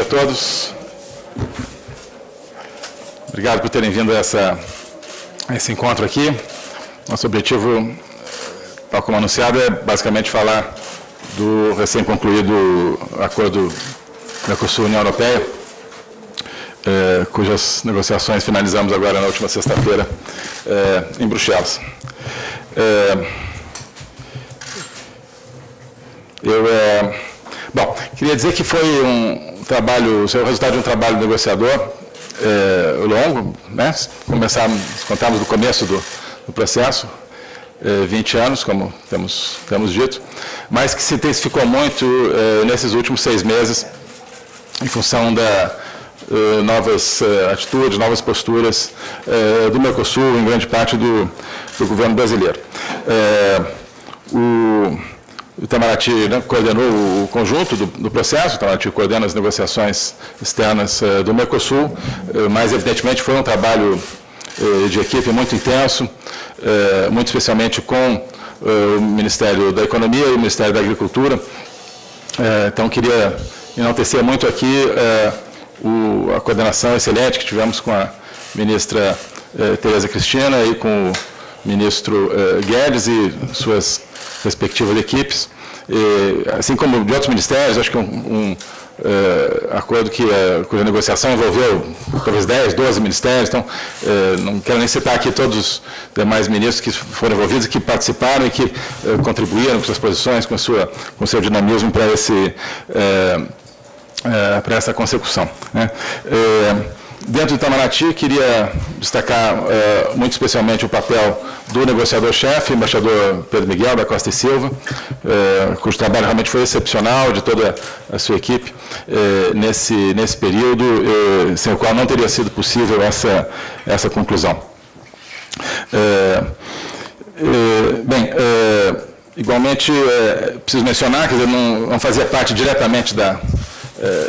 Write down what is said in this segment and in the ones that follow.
a todos. Obrigado por terem vindo a, essa, a esse encontro aqui. Nosso objetivo, tal como anunciado, é basicamente falar do recém-concluído acordo Mercosul-União Europeia, eh, cujas negociações finalizamos agora na última sexta-feira eh, em Bruxelas. Eh, eu, bom, queria dizer que foi um trabalho, o resultado de um trabalho negociador longo, né? Começamos, contamos do começo do, do processo, 20 anos, como temos, temos dito, mas que se intensificou muito nesses últimos seis meses, em função da uh, novas uh, atitudes, novas posturas uh, do Mercosul, em grande parte do, do governo brasileiro. o o Itamaraty né, coordenou o conjunto do, do, processo, o Itamaraty coordena as negociações externas do Mercosul, mas evidentemente foi um trabalho de equipe muito intenso, muito especialmente com o Ministério da Economia e o Ministério da Agricultura. então, queria enaltecer muito aqui o, a coordenação excelente que tivemos com a ministra Tereza Cristina e com o ministro Guedes e suas respectivas equipes. E, assim como de outros ministérios, acho que um, um uh, acordo que, uh, cuja negociação envolveu talvez 10, 12 ministérios, então uh, não quero nem citar aqui todos os demais ministros que foram envolvidos, que participaram e que contribuíram com suas posições, com, sua, com seu dinamismo para esse para essa consecução. Né? Dentro do Itamaraty, queria destacar é, muito especialmente o papel do negociador-chefe, embaixador Pedro Miguel da Costa e Silva, é, cujo trabalho realmente foi excepcional, de toda a sua equipe, é, nesse, nesse período, sem o qual não teria sido possível essa, essa conclusão. bem, igualmente, preciso mencionar, dizer, não, não fazia parte diretamente da,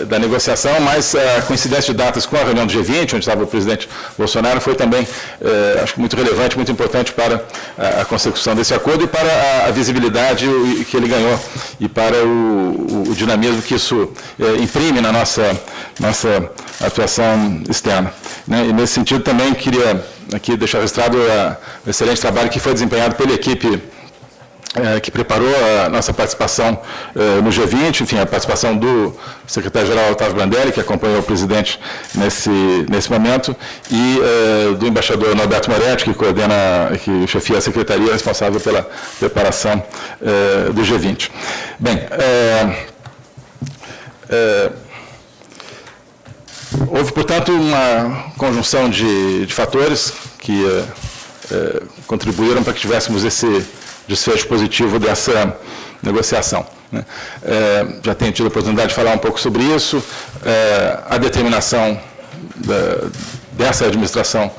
da negociação, mas a coincidência de datas com a reunião do G20, onde estava o presidente Bolsonaro, foi também, eh, acho muito relevante, muito importante para a, consecução desse acordo e para a, visibilidade que ele ganhou e para o, dinamismo que isso eh, imprime na nossa, nossa atuação externa. Né? E nesse sentido também queria aqui deixar registrado o excelente trabalho que foi desempenhado pela equipe é, que preparou a nossa participação é, no G20, enfim, a participação do secretário-geral Otávio Brandelli, que acompanhou o presidente nesse, nesse momento, e é, do embaixador Norberto Moretti, que coordena, que chefia a secretaria responsável pela preparação é, do G20. Bem, houve, portanto, uma conjunção de, de fatores que contribuíram para que tivéssemos esse desfecho positivo dessa negociação. Né? É, já tenho tido a oportunidade de falar um pouco sobre isso. É, a determinação da, dessa administração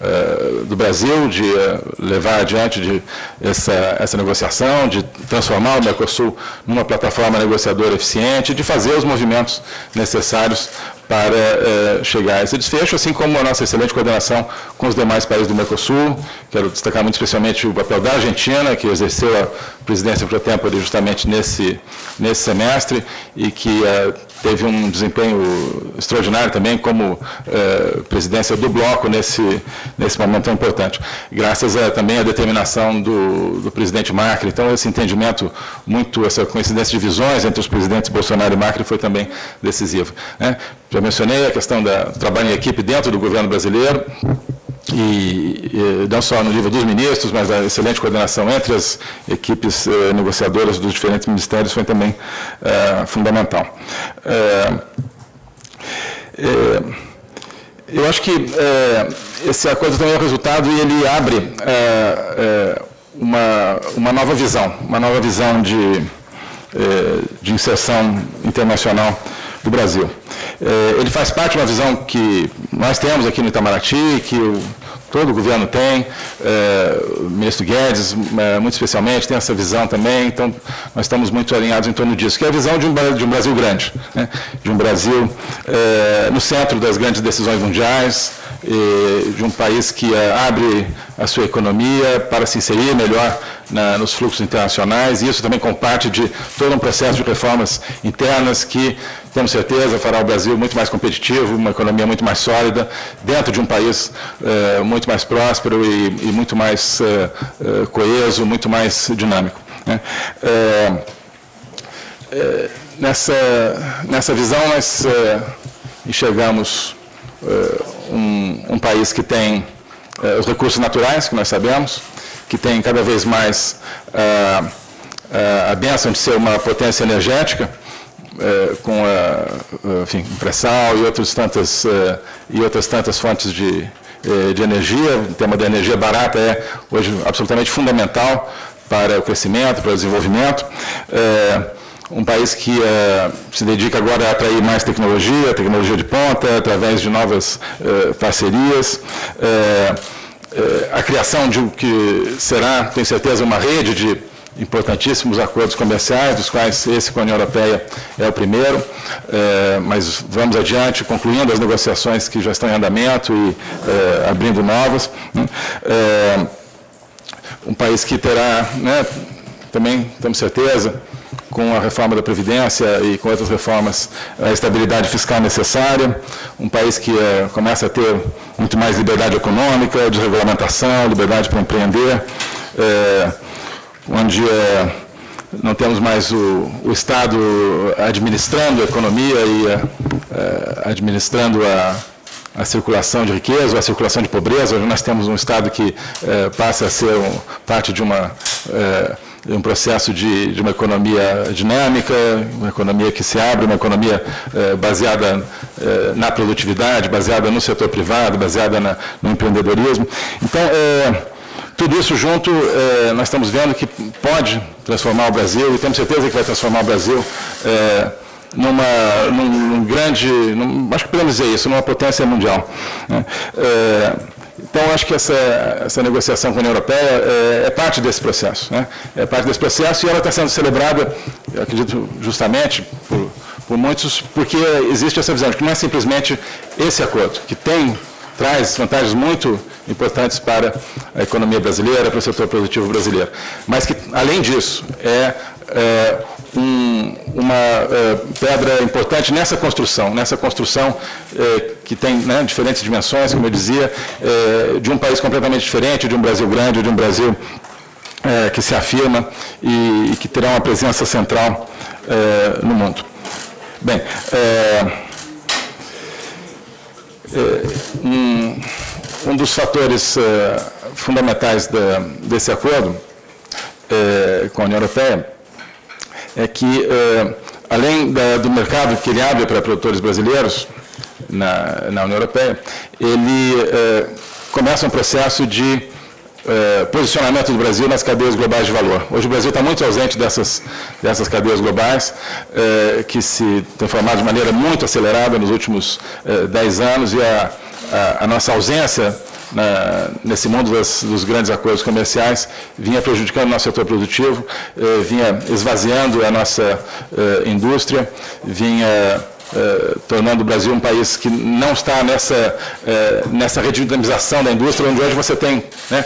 é, do Brasil de é, levar adiante de essa, essa negociação, de transformar o Mercosul numa plataforma negociadora eficiente, de fazer os movimentos necessários para eh, chegar a esse desfecho, assim como a nossa excelente coordenação com os demais países do Mercosul. Quero destacar muito especialmente o papel da Argentina, que exerceu a presidência por tempo justamente nesse, nesse semestre e que eh, teve um desempenho extraordinário também como eh, presidência do bloco nesse, nesse momento tão importante. Graças a, também à determinação do, do presidente Macri. Então, esse entendimento muito, essa coincidência de visões entre os presidentes Bolsonaro e Macri foi também decisivo. Né? Já mencionei a questão da, do trabalho em equipe dentro do governo brasileiro, e, e, não só no nível dos ministros, mas a excelente coordenação entre as equipes eh, negociadoras dos diferentes ministérios foi também eh, fundamental. Eh, eh eu acho que eh, esse acordo também é o resultado e ele abre uma, uma nova visão, uma nova visão de, de inserção internacional do Brasil. É, ele faz parte de uma visão que nós temos aqui no Itamaraty, que o, todo o governo tem, é, o ministro Guedes, é, muito especialmente, tem essa visão também, então nós estamos muito alinhados em torno disso, que é a visão de um, de um Brasil grande, né? de um Brasil no centro das grandes decisões mundiais, de um país que abre a sua economia para se inserir melhor na, nos fluxos internacionais, e isso também com parte de todo um processo de reformas internas que, temos certeza, fará o Brasil muito mais competitivo, uma economia muito mais sólida, dentro de um país eh, muito mais próspero e, e muito mais eh, eh, coeso, muito mais dinâmico. Né? nessa, nessa visão, nós enxergamos um, um país que tem os recursos naturais, que nós sabemos, que tem cada vez mais ah, ah, a benção de ser uma potência energética, com a, enfim, pré-sal e outras tantas, eh, e outras tantas fontes de, eh, de energia. O tema da energia barata é hoje absolutamente fundamental para o crescimento, para o desenvolvimento. um país que se dedica agora a atrair mais tecnologia, tecnologia de ponta, através de novas parcerias a criação de o que será, tenho certeza, uma rede de importantíssimos acordos comerciais, dos quais esse com a União Europeia é o primeiro, é, mas vamos adiante, concluindo as negociações que já estão em andamento e é, abrindo novas. Né? É, um país que terá, né, também temos certeza, com a reforma da Previdência e com outras reformas, a estabilidade fiscal necessária, um país que é, começa a ter muito mais liberdade econômica, desregulamentação, liberdade para empreender, é, onde é, não temos mais o, o, Estado administrando a economia e é, administrando a, a circulação de riqueza, a circulação de pobreza. Hoje nós temos um Estado que é, passa a ser um, parte de uma é, um processo de, de, uma economia dinâmica, uma economia que se abre, uma economia eh, baseada eh, na produtividade, baseada no setor privado, baseada na, no empreendedorismo. Então, eh, tudo isso junto, nós estamos vendo que pode transformar o Brasil, e temos certeza que vai transformar o Brasil numa, num, num grande, num, acho que podemos dizer isso, numa potência mundial. Né? Então, acho que essa, essa negociação com a União Europeia é, é parte desse processo. Né? É parte desse processo e ela está sendo celebrada, eu acredito, justamente por, por muitos, porque existe essa visão de que não é simplesmente esse acordo, que tem traz vantagens muito importantes para a economia brasileira, para o setor produtivo brasileiro. Mas que, além disso, é, é um, uma é, pedra importante nessa construção, nessa construção é, que tem né, diferentes dimensões, como eu dizia, é, de um país completamente diferente, de um Brasil grande, de um Brasil é, que se afirma e, e, que terá uma presença central é, no mundo. Bem, um, um, dos fatores fundamentais da, desse acordo com a União Europeia é que, além do mercado que ele abre para produtores brasileiros na, na União Europeia, ele começa um processo de eh, posicionamento do Brasil nas cadeias globais de valor. Hoje o Brasil está muito ausente dessas, dessas cadeias globais, que se formado de maneira muito acelerada nos últimos dez anos, e a, a, a nossa ausência na, nesse mundo das, dos grandes acordos comerciais vinha prejudicando o nosso setor produtivo, vinha esvaziando a nossa indústria, vinha eh, tornando o Brasil um país que não está nessa, eh, nessa redinamização da indústria, onde hoje você tem, né,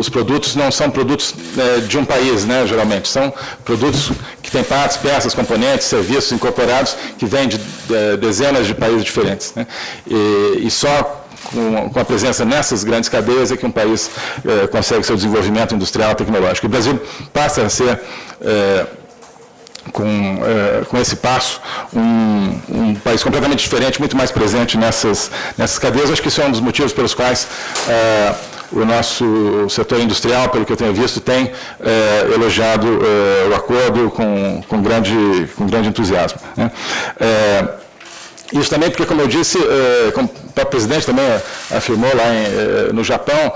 os produtos não são produtos eh, de um país, né, geralmente, são produtos que têm partes, peças, componentes, serviços incorporados que vêm de dezenas de países diferentes. Né, e, e só com, com, a presença nessas grandes cadeias é que um país consegue seu desenvolvimento industrial e tecnológico. O Brasil passa a ser, com, é, com esse passo, um, um, país completamente diferente, muito mais presente nessas, nessas cadeias. Acho que isso é um dos motivos pelos quais o nosso setor industrial, pelo que eu tenho visto, tem é, elogiado o acordo com, com, grande, com grande entusiasmo. Né? Isso também porque, como eu disse, como o próprio presidente também afirmou lá em, no Japão,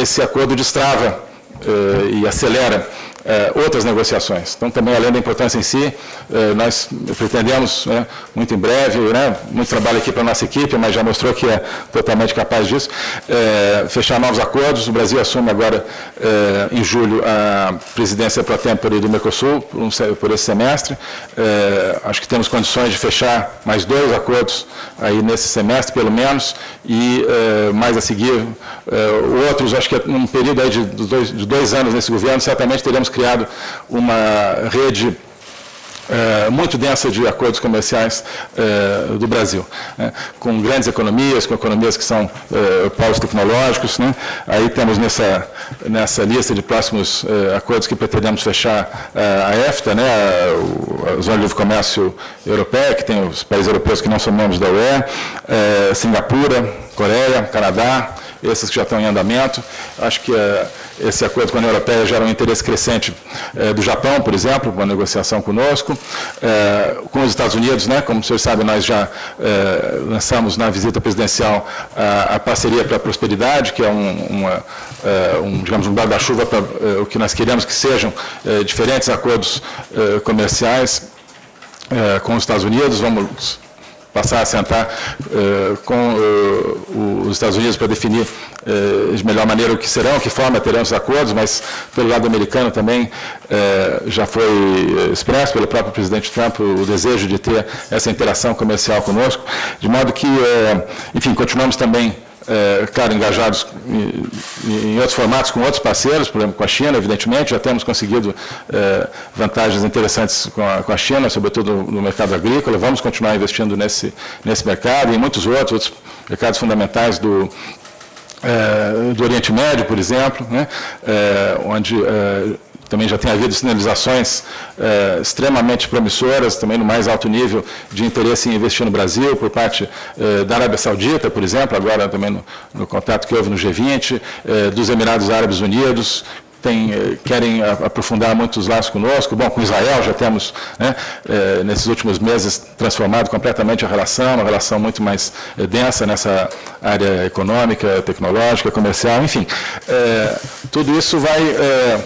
esse acordo destrava e acelera é, outras negociações. Então, também, além da importância em si, é, nós pretendemos, né, muito em breve, né, muito trabalho aqui para a nossa equipe, mas já mostrou que é totalmente capaz disso, é, fechar novos acordos. O Brasil assume agora, é, em julho, a presidência pro tempore do Mercosul, por, um, por esse semestre. É, acho que temos condições de fechar mais dois acordos aí nesse semestre, pelo menos, e é, mais a seguir outros, acho que num período aí de dois, de dois anos nesse governo, certamente teremos criado uma rede é, muito densa de acordos comerciais é, do Brasil, né, com grandes economias, com economias que são é, polos tecnológicos. Né, aí temos nessa, nessa lista de próximos acordos que pretendemos fechar a EFTA, né, a, a Zona de Livre Comércio Europeia, que tem os países europeus que não são membros da UE, Singapura, Coreia, Canadá, esses que já estão em andamento. Acho que uh, esse acordo com a União Europeia gera um interesse crescente uh, do Japão, por exemplo, com a negociação conosco. Uh, com os Estados Unidos, né, como o senhor sabe, nós já lançamos na visita presidencial a, a parceria para a prosperidade, que é um, uma, um digamos, um guarda-chuva para o que nós queremos que sejam diferentes acordos comerciais com os Estados Unidos. Vamos passar a sentar uh, com uh, os Estados Unidos para definir uh, de melhor maneira o que serão, que forma terão os acordos, mas pelo lado americano também já foi expresso pelo próprio presidente Trump o desejo de ter essa interação comercial conosco, de modo que, enfim, continuamos também é, claro, engajados em, outros formatos com outros parceiros, por exemplo, com a China, evidentemente, já temos conseguido é, vantagens interessantes com a, com a, China, sobretudo no mercado agrícola, vamos continuar investindo nesse, nesse mercado e em muitos outros, outros mercados fundamentais do, é, do Oriente Médio, por exemplo, né, é, onde é, também já tem havido sinalizações eh, extremamente promissoras, também no mais alto nível de interesse em investir no Brasil, por parte eh, da Arábia Saudita, por exemplo, agora também no, no contato que houve no G20, eh, dos Emirados Árabes Unidos, tem, querem aprofundar muitos laços conosco. Bom, com Israel já temos, né, nesses últimos meses, transformado completamente a relação, uma relação muito mais densa nessa área econômica, tecnológica, comercial, enfim. tudo isso vai eh,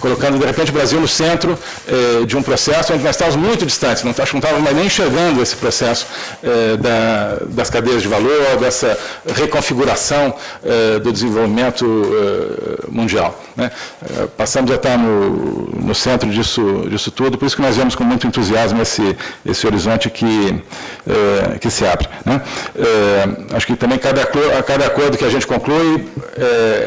colocando de repente o Brasil no centro eh, de um processo onde nós estávamos muito distantes, não, estávamos nem enxergando esse processo eh, da, das cadeias de valor, dessa reconfiguração do desenvolvimento mundial. Né? passamos a estar no, no centro disso, disso tudo, por isso que nós vemos com muito entusiasmo esse, esse horizonte que, que se abre. Né? acho que também cada, cada acordo que a gente conclui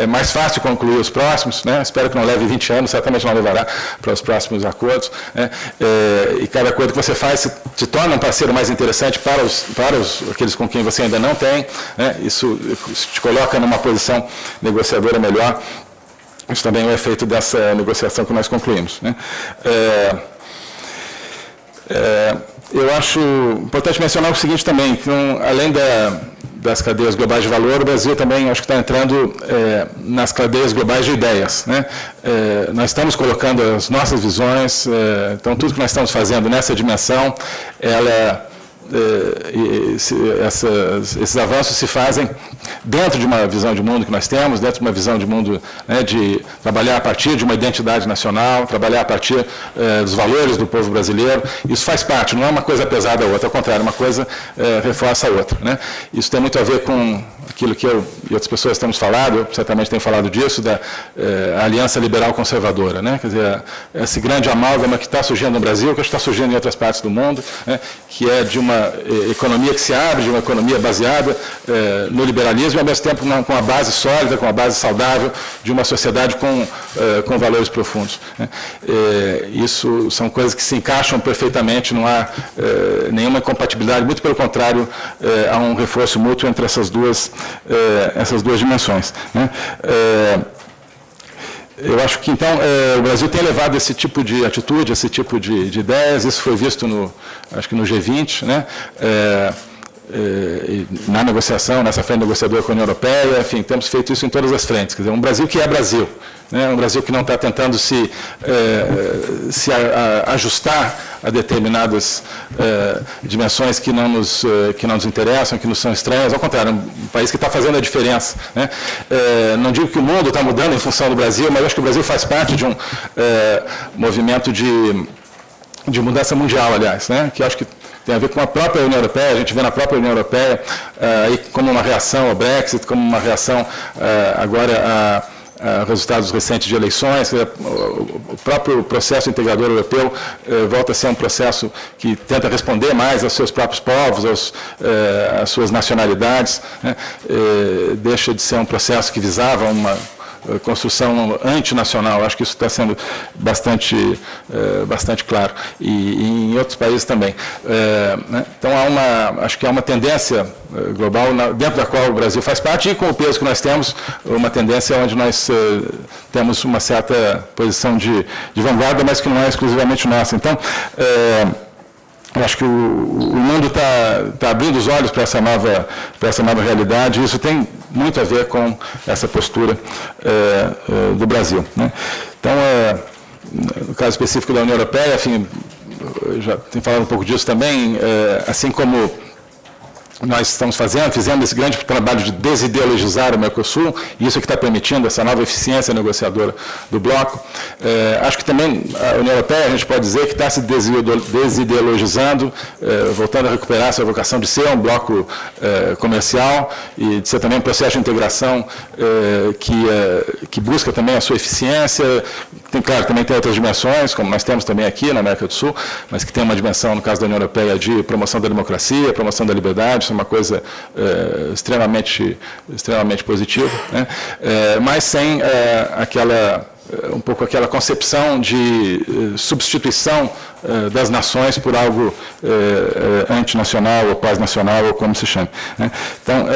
é mais fácil concluir os próximos, né? espero que não leve 20 anos, certamente não levará para os próximos acordos. Né? É, e cada acordo que você faz se, se, torna um parceiro mais interessante para, os, para os, aqueles com quem você ainda não tem. Né? Isso te coloca numa posição negociadora melhor. Isso também é o efeito dessa negociação que nós concluímos. Né? É, é, eu acho importante mencionar o seguinte também, que um, além da, das cadeias globais de valor, o Brasil também acho que está entrando é, nas cadeias globais de ideias. Né? É, nós estamos colocando as nossas visões, é, então tudo que nós estamos fazendo nessa dimensão, ela eh, essas, esses avanços se fazem dentro de uma visão de mundo que nós temos, dentro de uma visão de mundo né, de trabalhar a partir de uma identidade nacional, trabalhar a partir eh, dos valores do povo brasileiro. Isso faz parte, não é uma coisa pesada a outra, ao contrário, uma coisa eh, reforça a outra. Né? Isso tem muito a ver com aquilo que eu e outras pessoas temos falado, eu certamente tenho falado disso, da Aliança Liberal Conservadora. Né? Quer dizer, esse grande amálgama que está surgindo no Brasil, que está surgindo em outras partes do mundo, né, que é de uma eh, economia que se abre, de uma economia baseada eh, no liberalismo, e ao mesmo tempo com uma base sólida, com uma base saudável de uma sociedade com, eh, com valores profundos. Né? isso são coisas que se encaixam perfeitamente, não há nenhuma incompatibilidade, muito pelo contrário, há um reforço mútuo entre essas duas, essas duas dimensões. Né? Eu acho que, então, é, o Brasil tem levado esse tipo de atitude, esse tipo de, de ideias, isso foi visto no, acho que no G20, né? Na negociação, nessa frente negociadora com a União Europeia, enfim, temos feito isso em todas as frentes. Quer dizer, um Brasil que é Brasil, né? um Brasil que não está tentando se, se a, a, ajustar a determinadas uh, dimensões que não, nos, uh, que não nos interessam, que nos são estranhas. Ao contrário, é um país que está fazendo a diferença. Né? Uh, não digo que o mundo está mudando em função do Brasil, mas acho que o Brasil faz parte de um movimento de, de mudança mundial, aliás, né? que acho que tem a ver com a própria União Europeia, a gente vê na própria União Europeia uh, como uma reação ao Brexit, como uma reação uh, agora a Uh, resultados recentes de eleições, o próprio processo integrador europeu uh, volta a ser um processo que tenta responder mais aos seus próprios povos, aos, às suas nacionalidades, né? deixa de ser um processo que visava uma eh, construção antinacional. Acho que isso está sendo bastante, eh, bastante claro. E, e, em outros países também. Eh, né? Então, há uma, acho que há uma tendência global dentro da qual o Brasil faz parte e com o peso que nós temos, uma tendência onde nós temos uma certa posição de, de vanguarda, mas que não é exclusivamente nossa. Então, acho que o, o mundo está tá abrindo os olhos para essa nova essa nova realidade. E isso tem muito a ver com essa postura é, é, do Brasil. Né? Então, é, no caso específico da União Europeia, enfim, já tem falado um pouco disso também, é, assim como nós estamos fazendo, fizemos esse grande trabalho de desideologizar o Mercosul, e isso é que está permitindo essa nova eficiência negociadora do bloco. É, acho que também a União Europeia, a gente pode dizer que está se desideologizando, é, voltando a recuperar essa vocação de ser um bloco é, comercial e de ser também um processo de integração que, que busca também a sua eficiência. Tem, claro, também tem outras dimensões, como nós temos também aqui na América do Sul, mas que tem uma dimensão, no caso da União Europeia, de promoção da democracia, promoção da liberdade, é uma coisa é, extremamente, extremamente positiva, né? é, mas sem é, aquela um pouco aquela concepção de substituição das nações por algo antinacional ou pós-nacional, ou como se chama. Né? Então,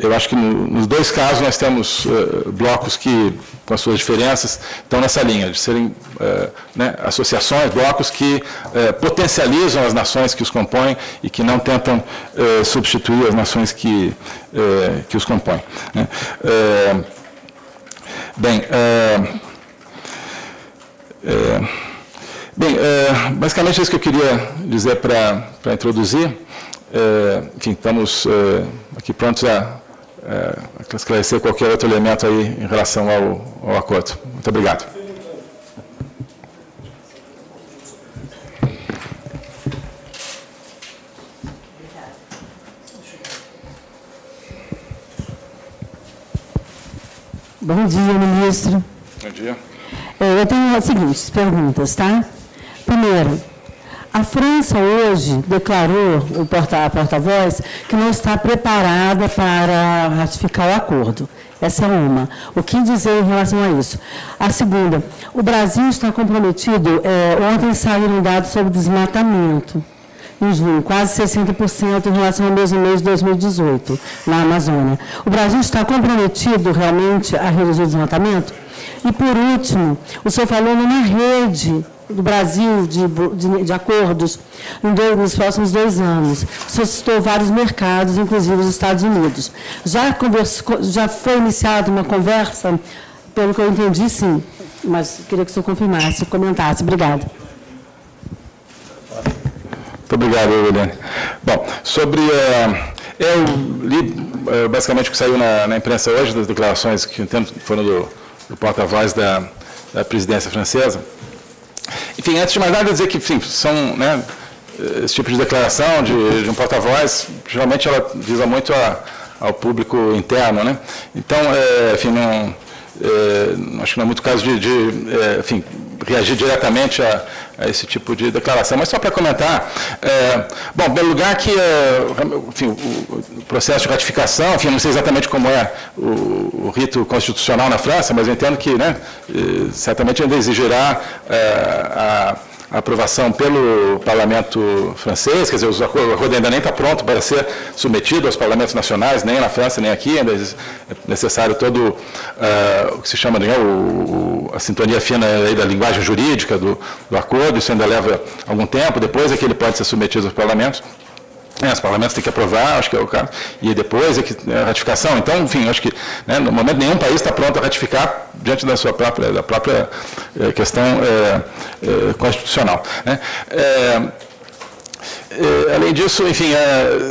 eu acho que no, nos dois casos nós temos uh, blocos que, com as suas diferenças, estão nessa linha, de serem uh, né, associações, blocos que uh, potencializam as nações que os compõem e que não tentam substituir as nações que, que os compõem. Né? bem, bem basicamente é isso que eu queria dizer para introduzir. enfim, estamos aqui prontos a é, esclarecer qualquer outro elemento aí em relação ao, ao acordo. Muito obrigado. Bom dia, ministro. Bom dia. É, eu tenho as seguintes perguntas, tá? Primeiro, a França hoje declarou, o porta-voz, que não está preparada para ratificar o acordo. Essa é uma. O que dizer em relação a isso? A segunda, o Brasil está comprometido, é, ontem saíram dados sobre desmatamento em junho, quase 60% em relação ao mesmo mês de 2018, na Amazônia. O Brasil está comprometido realmente a reduzir o desmatamento? E, por último, o senhor falou numa rede do Brasil de, de, de acordos dois, nos próximos dois anos. O senhor citou vários mercados, inclusive os Estados Unidos. Já, conversou, já foi iniciada uma conversa? Pelo que eu entendi, sim. Mas queria que o senhor confirmasse, comentasse. Obrigada. Muito obrigado, Eliane. Bom, sobre. Uh, eu li uh, basicamente o que saiu na, na, imprensa hoje, das declarações que foram do, do porta-voz da, da presidência francesa. Enfim, antes de mais nada, dizer que enfim, são, né, esse tipo de declaração de, de um porta-voz, geralmente ela visa muito a, ao público interno. Né? Então, é, enfim, não, é, acho que não é muito caso de, de é, enfim, reagir diretamente a, a, esse tipo de declaração. Mas só para comentar, é, bom, em primeiro lugar que é, enfim, o, processo de ratificação, enfim, não sei exatamente como é o, o rito constitucional na França, mas eu entendo que né, certamente ainda exigirá é, a a aprovação pelo parlamento francês, quer dizer, o acordo ainda nem está pronto para ser submetido aos parlamentos nacionais, nem na França, nem aqui, ainda é necessário todo uh, o que se chama né, o, a sintonia fina da linguagem jurídica do, do acordo, isso ainda leva algum tempo, depois é que ele pode ser submetido aos parlamentos. É, os parlamentos têm que aprovar, acho que é o caso, e depois é que é a ratificação. Então, enfim, acho que né, no momento nenhum país está pronto a ratificar diante da sua própria, da própria é, questão é, é, constitucional. Né? Além disso, enfim,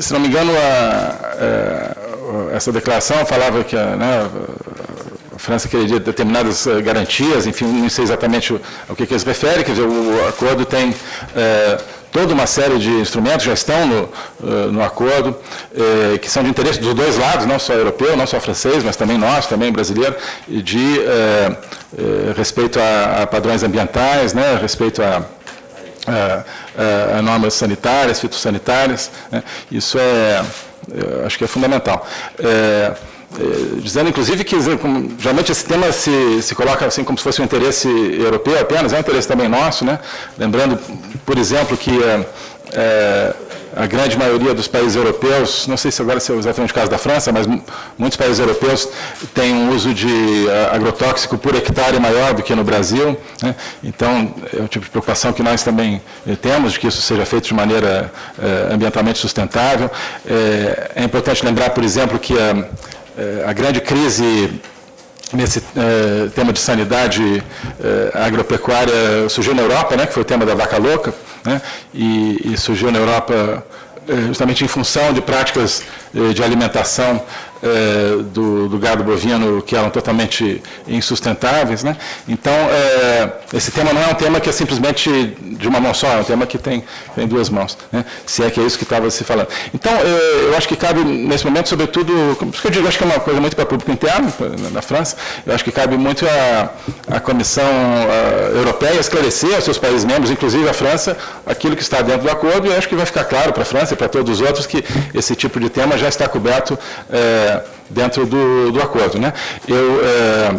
se não me engano, a, essa declaração falava que né, a França queria determinadas garantias, enfim, não sei exatamente o, ao que, que eles referem, quer dizer, o acordo tem toda uma série de instrumentos já estão no, eh, no acordo, eh, que são de interesse dos dois lados, não só europeu, não só francês, mas também nós, também brasileiro, de eh, respeito a, a, padrões ambientais, né, respeito a, a, a normas sanitárias, fitossanitárias. Né, isso é, acho que é fundamental. É, eh, dizendo inclusive que geralmente esse tema se, se coloca assim como se fosse um interesse europeu apenas, é um interesse também nosso, né? lembrando, por exemplo, que é, a grande maioria dos países europeus, não sei se agora é exatamente o caso da França, mas muitos países europeus têm um uso de agrotóxico por hectare maior do que no Brasil. Né? Então, é o tipo de preocupação que nós também temos, de que isso seja feito de maneira é, ambientalmente sustentável. É, é importante lembrar, por exemplo, que a a grande crise nesse é, tema de sanidade é, agropecuária surgiu na Europa, né, que foi o tema da vaca louca, né, e, e surgiu na Europa justamente em função de práticas de alimentação é, do, do, gado bovino que eram totalmente insustentáveis. Né? Então, é, esse tema não é um tema que é simplesmente de uma mão só, é um tema que tem, tem duas mãos, né? se é que é isso que estava se falando. Então, é, eu acho que cabe, nesse momento, sobretudo, por isso que eu digo, acho que é uma coisa muito para público interno, na França, eu acho que cabe muito a Comissão Europeia esclarecer aos seus países membros, inclusive a França, aquilo que está dentro do acordo, e acho que vai ficar claro para a França e para todos os outros que esse tipo de tema já está coberto é, dentro do, do acordo. Né? Eu, é,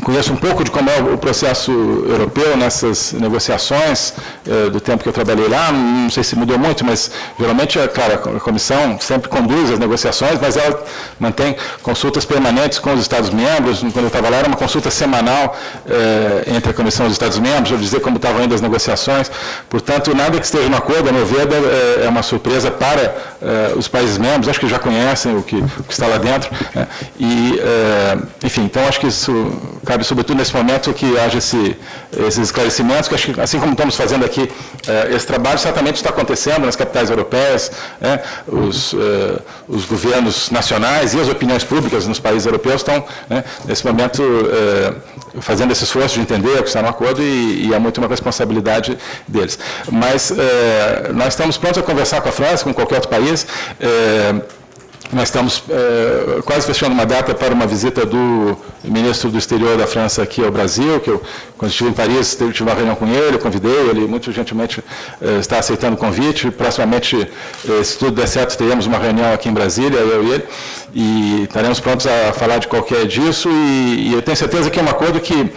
conheço um pouco de como é o processo europeu nessas negociações, eh, do tempo que eu trabalhei lá, não sei se mudou muito, mas geralmente, é claro, a comissão sempre conduz as negociações, mas ela mantém consultas permanentes com os Estados-membros, quando eu estava lá era uma consulta semanal eh, entre a comissão e os Estados-membros, eu dizer como estavam indo as negociações, portanto, nada que esteja no acordo, a meu ver, é, é uma surpresa para os países membros, acho que já conhecem o que, o que está lá dentro, né? e, enfim, então acho que isso cabe, sobretudo nesse momento, que haja esse, esses esclarecimentos, que acho que, assim como estamos fazendo aqui, eh, esse trabalho certamente está acontecendo nas capitais europeias, né, os, eh, os governos nacionais e as opiniões públicas nos países europeus estão, né, nesse momento, eh, fazendo esse esforço de entender o que está no acordo e, e é muito uma responsabilidade deles. Mas nós estamos prontos a conversar com a França, com qualquer outro país, nós estamos é, quase fechando uma data para uma visita do ministro do exterior da França aqui ao Brasil, que eu, quando estive em Paris, tive uma reunião com ele, convidei, ele muito gentilmente é, está aceitando o convite. Proximamente, é, se tudo der certo, teremos uma reunião aqui em Brasília, eu e ele, e estaremos prontos a falar de qualquer disso, e, e eu tenho certeza que é um acordo que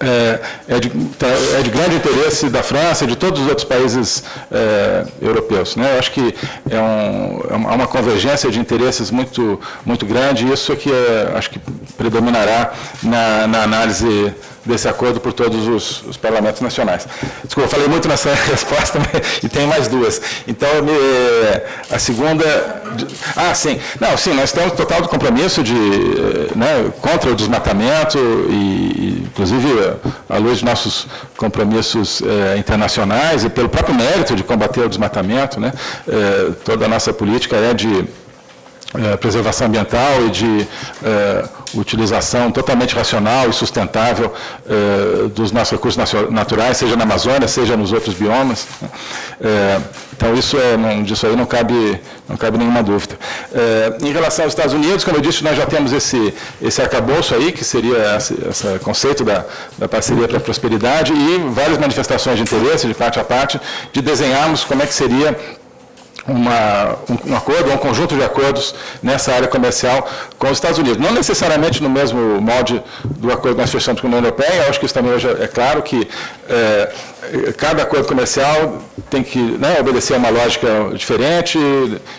é, é, de, tá, é, de, grande interesse da França e de todos os outros países é, europeus. Né? Eu acho que é, um, é, uma convergência de interesses muito, muito grande e isso é que acho que predominará na, na análise desse acordo por todos os, os, parlamentos nacionais. Desculpa, falei muito nessa resposta mas, e tem mais duas. Então, me, a segunda... Ah, sim. Não, sim, nós temos total compromisso de, né, contra o desmatamento e, inclusive, à luz de nossos compromissos eh, internacionais e pelo próprio mérito de combater o desmatamento, né, eh, toda a nossa política é de eh, preservação ambiental e de utilização totalmente racional e sustentável eh, dos nossos recursos naturais, seja na Amazônia, seja nos outros biomas. Eh, então, isso é, não, disso aí não cabe, não cabe nenhuma dúvida. Eh, em relação aos Estados Unidos, como eu disse, nós já temos esse, esse arcabouço aí, que seria esse, esse conceito da, da parceria para a prosperidade, e várias manifestações de interesse, de parte a parte, de desenharmos como é que seria uma, um, um, acordo, um conjunto de acordos nessa área comercial com os Estados Unidos. Não necessariamente no mesmo molde do acordo que nós fechamos com a União Europeia, acho que isso também hoje é claro que é, cada acordo comercial tem que né, obedecer a uma lógica diferente,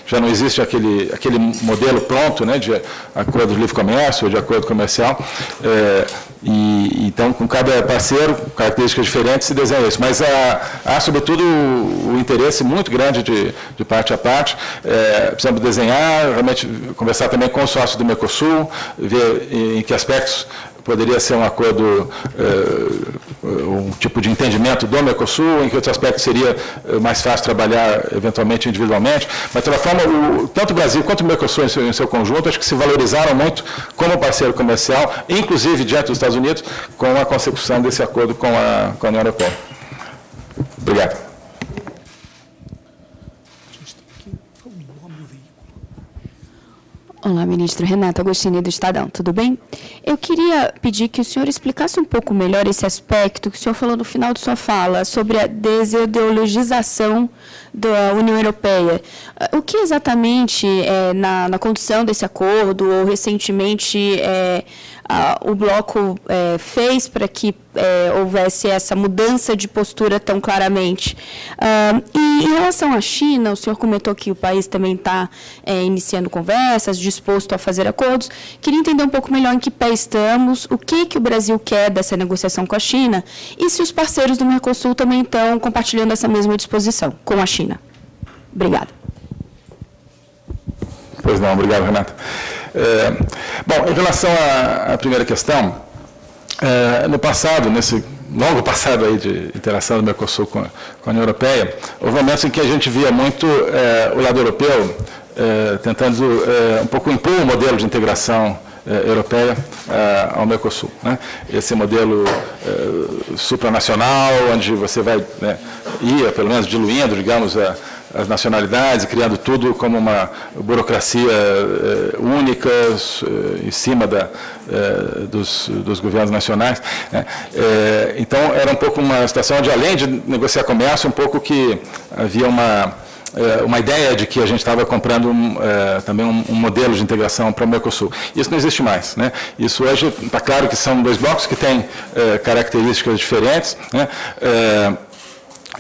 já não existe aquele, aquele modelo pronto né, de acordo de livre comércio, de acordo comercial. É, e, então, com cada parceiro, características diferentes, se desenha isso. Mas há, há sobretudo, o, interesse muito grande de, de parte a parte. É, precisamos desenhar, realmente conversar também com os sócios do Mercosul, ver em que aspectos poderia ser um acordo, eh, um tipo de entendimento do Mercosul, em que outros aspectos seria eh, mais fácil trabalhar eventualmente individualmente. Mas, de toda forma, o, tanto o Brasil quanto o Mercosul em seu, em seu, conjunto, acho que se valorizaram muito como parceiro comercial, inclusive diante dos Estados Unidos, com a consecução desse acordo com a, com a União Europeia. Obrigado. Olá, ministro Renato Agostini do Estadão, tudo bem? Eu queria pedir que o senhor explicasse um pouco melhor esse aspecto que o senhor falou no final de sua fala sobre a desideologização da União Europeia. O que exatamente, é, na, na condução desse acordo, ou recentemente, é, a, o bloco é, fez para que é, houvesse essa mudança de postura tão claramente. Uh, e em relação à China, o senhor comentou que o país também está é, iniciando conversas, disposto a fazer acordos. Queria entender um pouco melhor em que pé estamos, o que, que o Brasil quer dessa negociação com a China e se os parceiros do Mercosul também estão compartilhando essa mesma disposição com a China. Obrigada. Pois não, obrigado, Renato. É, bom, em relação à, à primeira questão, é, no passado, nesse longo passado aí de interação do Mercosul com a, com a União Europeia, houve momentos em que a gente via muito é, o lado europeu é, tentando é, um pouco impor o um modelo de integração europeia ao Mercosul. Né? Esse modelo supranacional, onde você vai, né, pelo menos diluindo, digamos, a, as nacionalidades, criando tudo como uma burocracia eh, única eh, em cima da, eh, dos, dos, governos nacionais. Né? então, era um pouco uma situação onde, além de negociar comércio, um pouco que havia uma uma ideia de que a gente estava comprando um, também um, um, modelo de integração para o Mercosul. Isso não existe mais. Né? Isso hoje está claro que são dois blocos que têm características diferentes. Né?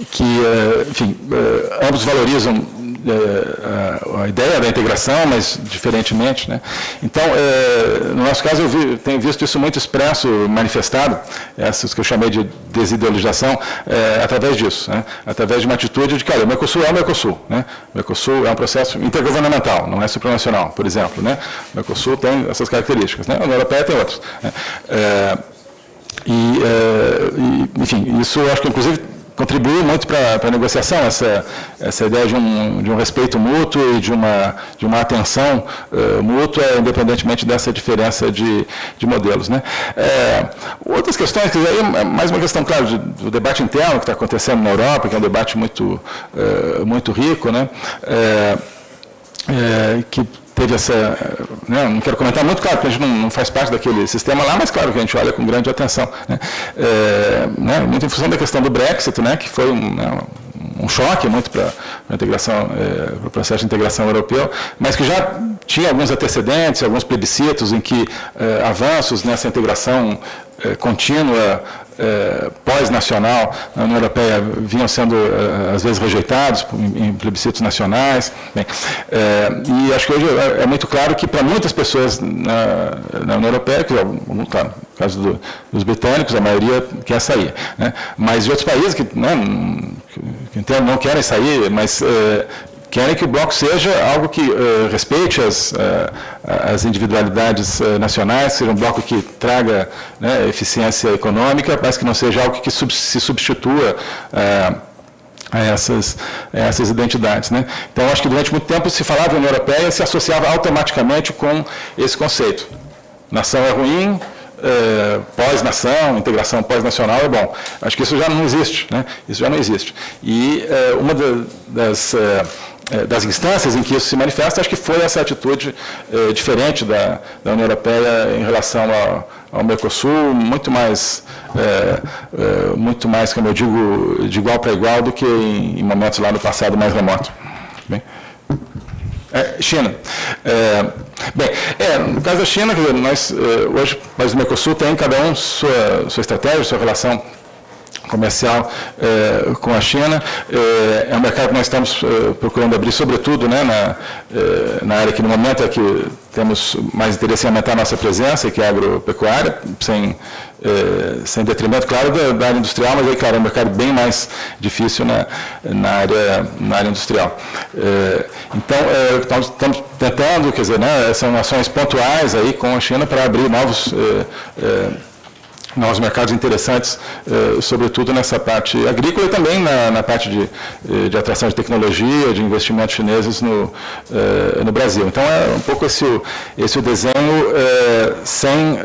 Que, eh, enfim, eh, ambos valorizam eh, a ideia da integração, mas diferentemente. Né? Então, no nosso caso, eu vi, tenho visto isso muito expresso, manifestado, essas que eu chamei de desideologização, através disso, né? através de uma atitude de olha, o Mercosul é o Mercosul. Né? O Mercosul é um processo intergovernamental, não é supranacional, por exemplo. Né? O Mercosul tem essas características, né? a União Europeia tem outras. Né? E, e, enfim, isso eu acho que, inclusive, contribuiu muito para a negociação, essa, essa ideia de um, de um respeito mútuo e de uma, de uma atenção uh, mútua, independentemente dessa diferença de, de modelos. Né? É, outras questões, que aí é mais uma questão, claro, de, do debate interno que está acontecendo na Europa, que é um debate muito, uh, muito rico, né? É, que teve essa. Né, não quero comentar muito, claro, porque a gente não, não, faz parte daquele sistema lá, mas claro que a gente olha com grande atenção. Né, é, né, muito em função da questão do Brexit, né, que foi um, né, um choque muito para a integração, é, para o processo de integração europeu, mas que já tinha alguns antecedentes, alguns plebiscitos em que é, avanços nessa integração é, contínua é, pós-nacional na União Europeia vinham sendo, é, às vezes, rejeitados em, plebiscitos nacionais. Bem, é, e acho que hoje é, muito claro que, para muitas pessoas na, na, União Europeia, que, no caso do, dos britânicos, a maioria quer sair. Né? Mas de outros países que, né, que, que não querem sair, mas querem que o bloco seja algo que uh, respeite as, uh, as individualidades uh, nacionais, seja um bloco que traga né, eficiência econômica, mas que não seja algo que sub se substitua a essas, a essas identidades. Né? Então, acho que durante muito tempo se falava União Europeia e se associava automaticamente com esse conceito. Nação é ruim, pós-nação, integração pós-nacional é bom. Acho que isso já não existe, né? Isso já não existe. E uma das das instâncias em que isso se manifesta, acho que foi essa atitude é, diferente da, da, União Europeia em relação ao, ao Mercosul, muito mais, é, é muito mais, como eu digo, de igual para igual do que em, em, momentos lá no passado mais remoto. Bem, é, China. É, bem, no caso da China, nós, hoje, o Mercosul têm cada um sua, sua estratégia, sua relação comercial eh, com a China. Eh, é um mercado que nós estamos eh, procurando abrir, sobretudo né, na, na área que no momento é que temos mais interesse em aumentar a nossa presença, que é a agropecuária, sem, é, sem detrimento, claro, da, da, área industrial, mas aí, claro, é um mercado bem mais difícil na, na, área, na área industrial. É, então, estamos, tentando, quer dizer, né, são ações pontuais aí com a China para abrir novos novos mercados interessantes, eh, sobretudo nessa parte agrícola e também na, na parte de, eh, de, atração de tecnologia, de investimentos chineses no, eh, no Brasil. Então, é um pouco esse, esse o desenho sem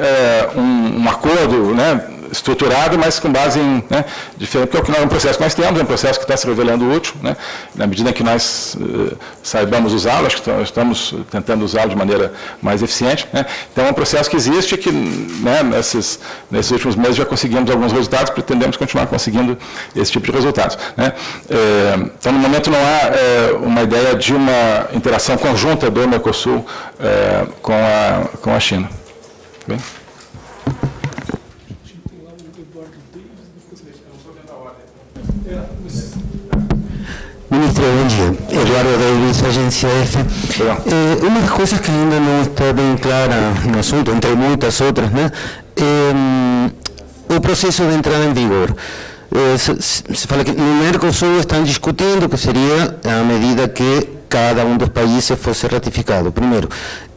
um, um acordo, né, estruturado, mas com base em, né, diferente, porque é o que nós, é um processo que nós temos, é um processo que está se revelando útil, né, na medida que nós uh, saibamos usá-lo, acho que estamos tentando usá-lo de maneira mais eficiente. Né, então é um processo que existe e que né, nesses, nesses últimos meses já conseguimos alguns resultados, pretendemos continuar conseguindo esse tipo de resultados. Né. É, então, no momento não há é, uma ideia de uma interação conjunta do Mercosul com, a, com a China. Bem? Davis, Agência F. Eh, coisas que ainda não está bem clara no assunto, entre muitas outras, né, é o processo de entrada em vigor. Eh, se, se, fala que no Mercosul estão discutindo que seria a medida que cada um dos países fosse ratificado. Primeiro,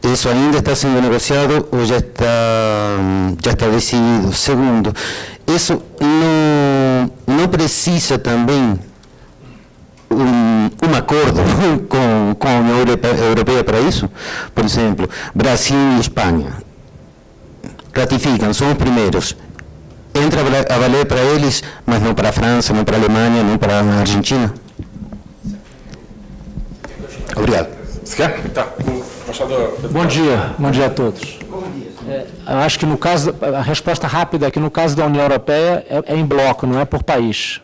isso ainda está sendo negociado ou já está, já está decidido. Segundo, isso não, não precisa também um, um acordo com, com a União Europeia para isso? Por exemplo, Brasil e Espanha ratificam, são os primeiros. Entra a valer para eles, mas não para a França, não para a Alemanha, não para a Argentina? Obrigado. Você quer? Tá. Bom dia, bom dia a todos. É, acho que no caso, a resposta rápida é que no caso da União Europeia é, é em bloco, não é por país.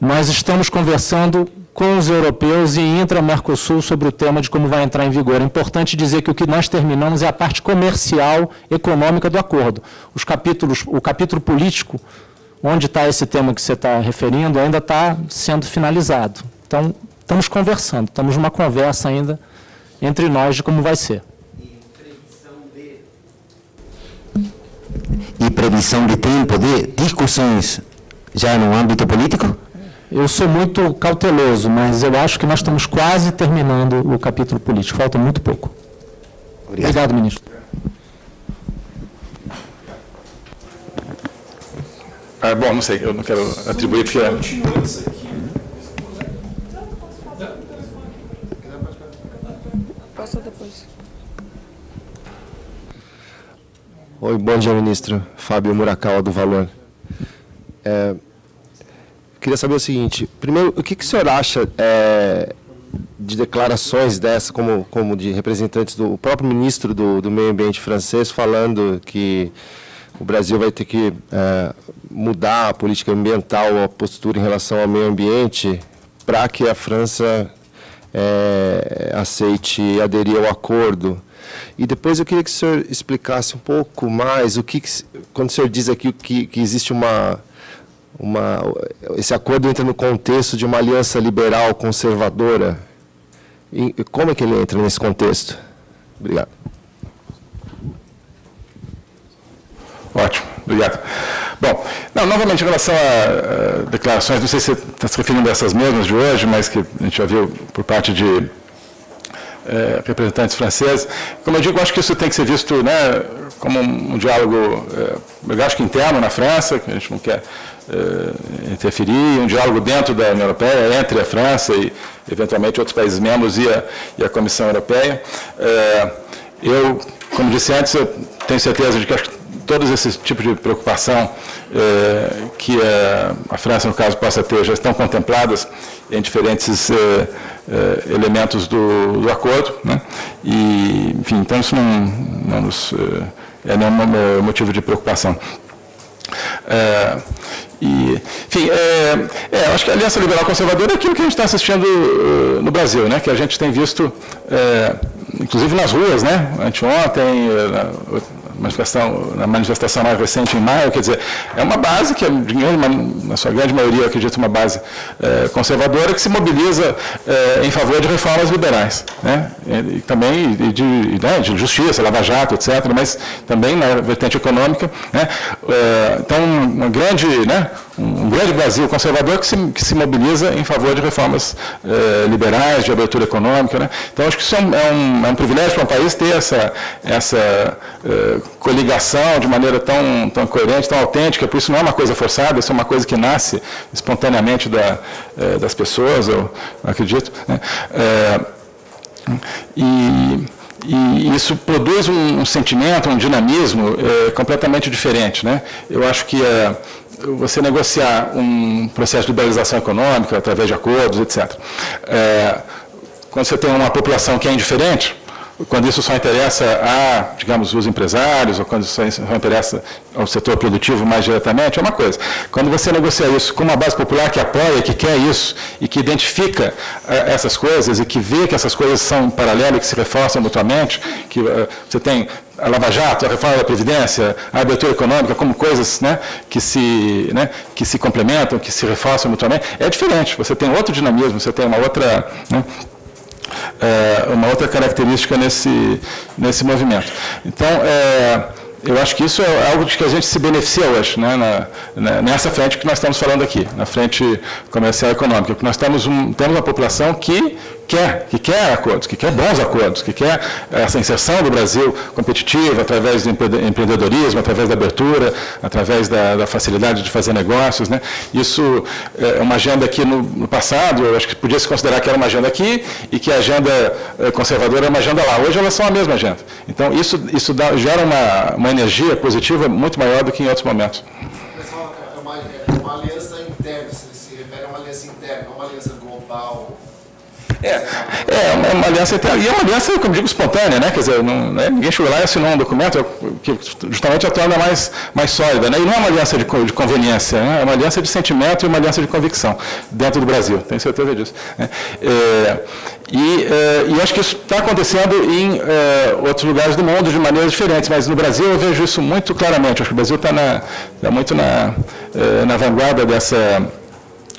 Nós estamos conversando com os europeus e intra-Mercosul sobre o tema de como vai entrar em vigor. É importante dizer que o que nós terminamos é a parte comercial, econômica do acordo. Os capítulos, o capítulo político, onde está esse tema que você está referindo, ainda está sendo finalizado. Então, estamos conversando, estamos numa conversa ainda entre nós de como vai ser. E previsão de tempo de discussões já no âmbito político? Eu sou muito cauteloso, mas eu acho que nós estamos quase terminando o capítulo político. Falta muito pouco. Obrigado, Obrigado ministro. Ah, bom, não sei, eu não quero atribuir porque... Posso depois. Oi, bom dia, ministro. Fábio Murakawa, do Valor. É, queria saber o seguinte: primeiro, o que, que o senhor acha é, de declarações dessa, como, como de representantes do próprio ministro do, do Meio Ambiente francês, falando que o Brasil vai ter que é, mudar a política ambiental, a postura em relação ao meio ambiente, para que a França é, aceite aderir ao acordo. E depois eu queria que o senhor explicasse um pouco mais o que, quando o senhor diz aqui que, que existe uma uma, esse acordo entra no contexto de uma aliança liberal conservadora. E como é que ele entra nesse contexto? Obrigado. Ótimo, obrigado. Bom, não, novamente, em relação a, a declarações, não sei se você está se referindo a essas mesmas de hoje, mas que a gente já viu por parte de é, representantes franceses. Como eu digo, acho que isso tem que ser visto né, como um, um diálogo, é, eu acho que interno na França, que a gente não quer interferir, um diálogo dentro da União Europeia, entre a França e, eventualmente, outros países membros e a, e a Comissão Europeia. É, eu, como disse antes, tenho certeza de que acho que todos esses tipos de preocupação é, que a, França, no caso, possa ter, já estão contempladas em diferentes elementos do, do acordo. Né? E, enfim, então isso não, não nos é nenhum motivo de preocupação. E, enfim, é, é, acho que a Aliança Liberal Conservadora é aquilo que a gente está assistindo uh, no Brasil, né, que a gente tem visto, é, inclusive nas ruas, né, anteontem, uh, manifestação, na manifestação mais recente em maio, quer dizer, é uma base que, na sua grande maioria, eu acredito, uma base é, conservadora que se mobiliza é, em favor de reformas liberais, né? E, também de, né, de, justiça, lava-jato, etc., mas também na vertente econômica, né? É, então, uma grande, né, um grande Brasil conservador que se, que se mobiliza em favor de reformas eh, liberais, de abertura econômica. Né? Então, acho que isso é um, é um, é um privilégio para um país ter essa, essa eh, coligação de maneira tão, tão coerente, tão autêntica, por isso não é uma coisa forçada, isso é uma coisa que nasce espontaneamente da, eh, das pessoas, eu acredito. Né? e e isso produz um, sentimento, um dinamismo é, completamente diferente. Né? Eu acho que é, você negociar um processo de liberalização econômica através de acordos, etc. É, quando você tem uma população que é indiferente, quando isso só interessa a, digamos, os empresários, ou quando isso só interessa ao setor produtivo mais diretamente, é uma coisa. Quando você negocia isso com uma base popular que apoia, que quer isso, e que identifica uh, essas coisas, e que vê que essas coisas são paralelas, que se reforçam mutuamente, que uh, você tem a Lava Jato, a reforma da Previdência, a abertura econômica, como coisas né, que, se, né, que se complementam, que se reforçam mutuamente, é diferente. Você tem outro dinamismo, você tem uma outra... Né, é, uma outra característica nesse, nesse movimento. Então, é, eu acho que isso é algo de que a gente se beneficia hoje, né, na, nessa frente que nós estamos falando aqui, na frente comercial e econômica, nós um, temos uma população que quer, que quer acordos, que quer bons acordos, que quer essa inserção do Brasil competitiva através do empreendedorismo, através da abertura, através da, da facilidade de fazer negócios. Né? Isso é uma agenda que no, no, passado, eu acho que podia se considerar que era uma agenda aqui e que a agenda eh, conservadora é uma agenda lá. Hoje elas são a mesma agenda. Então isso, isso dá, gera uma, uma energia positiva muito maior do que em outros momentos. É uma, é uma aliança interna, se refere a uma aliança interna, não uma aliança global é, é, é uma aliança, e é uma aliança, como digo, espontânea, né? Quer dizer, não, né? ninguém chegou lá e assinou um documento que justamente a torna mais, mais sólida, né? E não é uma aliança de, de conveniência, né? é uma aliança de sentimento e uma aliança de convicção dentro do Brasil, tenho certeza disso. Né? É, e, é, e acho que isso está acontecendo em é, outros lugares do mundo de maneiras diferentes, mas no Brasil eu vejo isso muito claramente. Acho que o Brasil está tá muito na, é, na vanguarda dessa,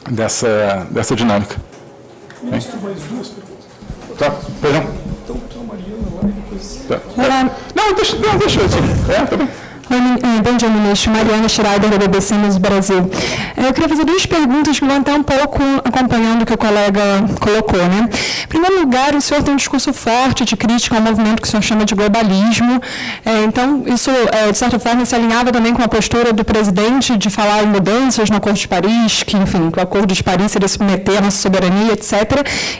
dessa, dessa dinâmica. Ministro, perguntas. Tá, perdão. Então, a Mariana lá e depois. Tá. Não, deixa, não, deixa eu assim. É, tá bem. Dia, ministro. Mariana Schreiber, da BBC News Brasil. Eh, eu queria fazer duas perguntas que vão estar um pouco acompanhando o que o colega colocou. Né? Em primeiro lugar, o senhor tem um discurso forte de crítica ao movimento que o senhor chama de globalismo. Eh, então, isso, de certa forma, se alinhava também com a postura do presidente de falar em mudanças no Acordo de Paris, que, enfim, o Acordo de Paris seria submeter a nossa soberania, etc.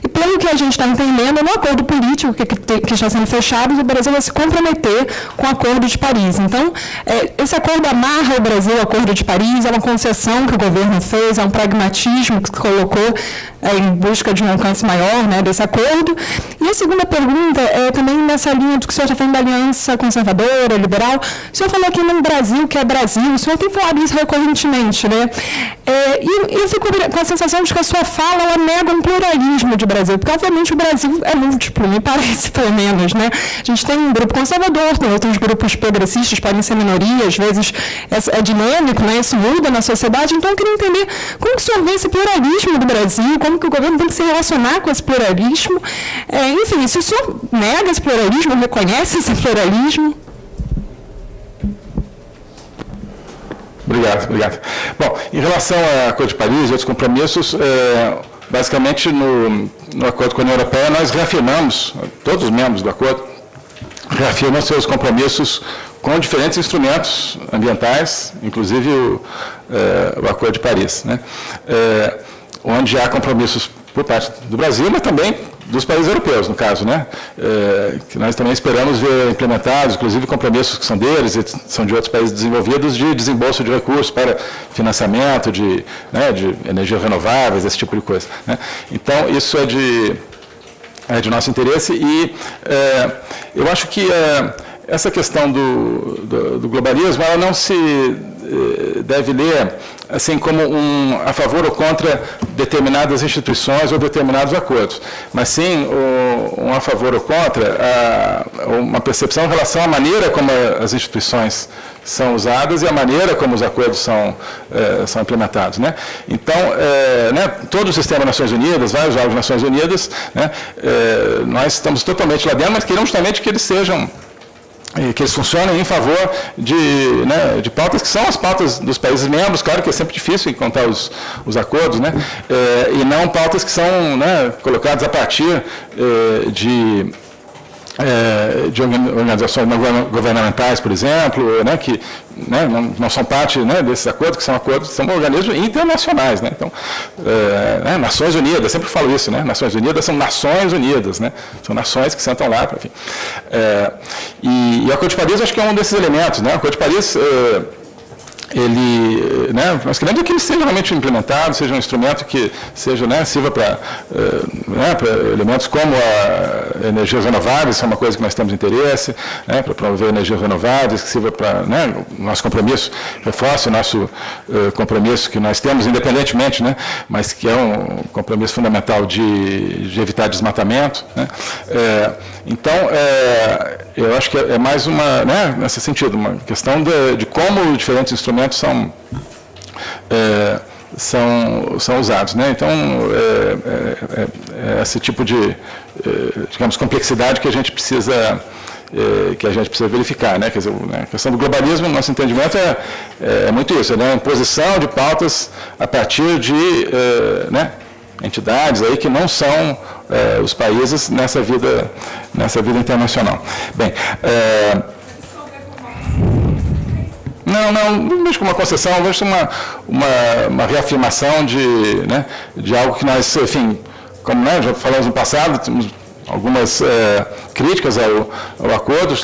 E, pelo que a gente está entendendo, no acordo político que, que está sendo fechado, o Brasil vai se comprometer com o Acordo de Paris. Então, é, esse acordo amarra o Brasil ao Acordo de Paris, é uma concessão que o governo fez, é um pragmatismo que se colocou é, em busca de um alcance maior né, desse acordo. E a segunda pergunta é também nessa linha do que o senhor está falando da aliança conservadora, liberal. O senhor falou aqui no Brasil, que é Brasil, o senhor tem falado isso recorrentemente, né? É, e eu fico com a sensação de que a sua fala ela nega um pluralismo de Brasil, porque obviamente o Brasil é múltiplo, me parece pelo menos, né? A gente tem um grupo conservador, tem outros grupos progressistas, podem ser minoria, às vezes é, é dinâmico, né? Isso muda na sociedade. Então eu queria entender como que o senhor vê esse pluralismo do Brasil, como que o governo tem que se relacionar com esse pluralismo. É, enfim, se o senhor nega esse pluralismo, reconhece esse pluralismo. Obrigado, obrigado. Bom, em relação à Acordo de Paris e outros compromissos, é, basicamente no, no acordo com a União Europeia nós reafirmamos, todos os membros do acordo, reafirmam seus compromissos com diferentes instrumentos ambientais, inclusive o, é, o Acordo de Paris, né? É, onde há compromissos por parte do Brasil, mas também dos países europeus, no caso, né? É, que nós também esperamos ver implementados, inclusive compromissos que são deles e são de outros países desenvolvidos, de desembolso de recursos para financiamento de, né, de energias renováveis, esse tipo de coisa. Né? Então, isso é de, é de nosso interesse e é, eu acho que é, essa questão do, do, do, globalismo, ela não se eh, deve ler assim como um a favor ou contra determinadas instituições ou determinados acordos, mas sim um a favor ou contra, a, uma percepção em relação à maneira como as instituições são usadas e a maneira como os acordos são, eh, são implementados. Né? Então, eh, né, todo o sistema Nações Unidas, vários órgãos Nações Unidas, né, nós estamos totalmente lá dentro, mas queremos justamente que eles sejam que eles funcionem em favor de, né, de pautas que são as pautas dos países membros, claro que é sempre difícil encontrar os, os acordos, né, é, e não pautas que são né, colocadas a partir é, de é, de organizações não governamentais, por exemplo, né, que né, não, não, são parte né, desses acordos, que são acordos, são organismos internacionais. Né, então, é, né, Nações Unidas, sempre falo isso, né, Nações Unidas são Nações Unidas, são nações que sentam lá, enfim. É, e, e, o Acordo de Paris acho que é um desses elementos. O Acordo de Paris é, ele, né, nós queremos que ele seja realmente implementado, seja um instrumento que seja, né, sirva para, eh, né, elementos como a energias renováveis, é uma coisa que nós temos interesse, né, para promover energias renováveis, que sirva para, né, nosso compromisso, reforça o nosso uh, compromisso que nós temos, independentemente, né, mas que é um compromisso fundamental de, de evitar desmatamento. Né, é, então, é, eu acho que é, é mais uma, né, nesse sentido, uma questão de, de como diferentes instrumentos são, é, são, são usados. Né? Então, é, é, é, é esse tipo de, é, digamos, complexidade que a gente precisa que a gente precisa verificar, né? Quer dizer, né? a questão do globalismo, no nosso entendimento é, é muito isso, né? Imposição de pautas a partir de, né? entidades aí que não são os países nessa vida nessa vida internacional. Bem, não, não, vejo como uma concessão, vejo uma, uma, uma reafirmação de, né, de algo que nós, enfim, como né, já falamos no passado, temos algumas é, críticas ao, ao, acordo,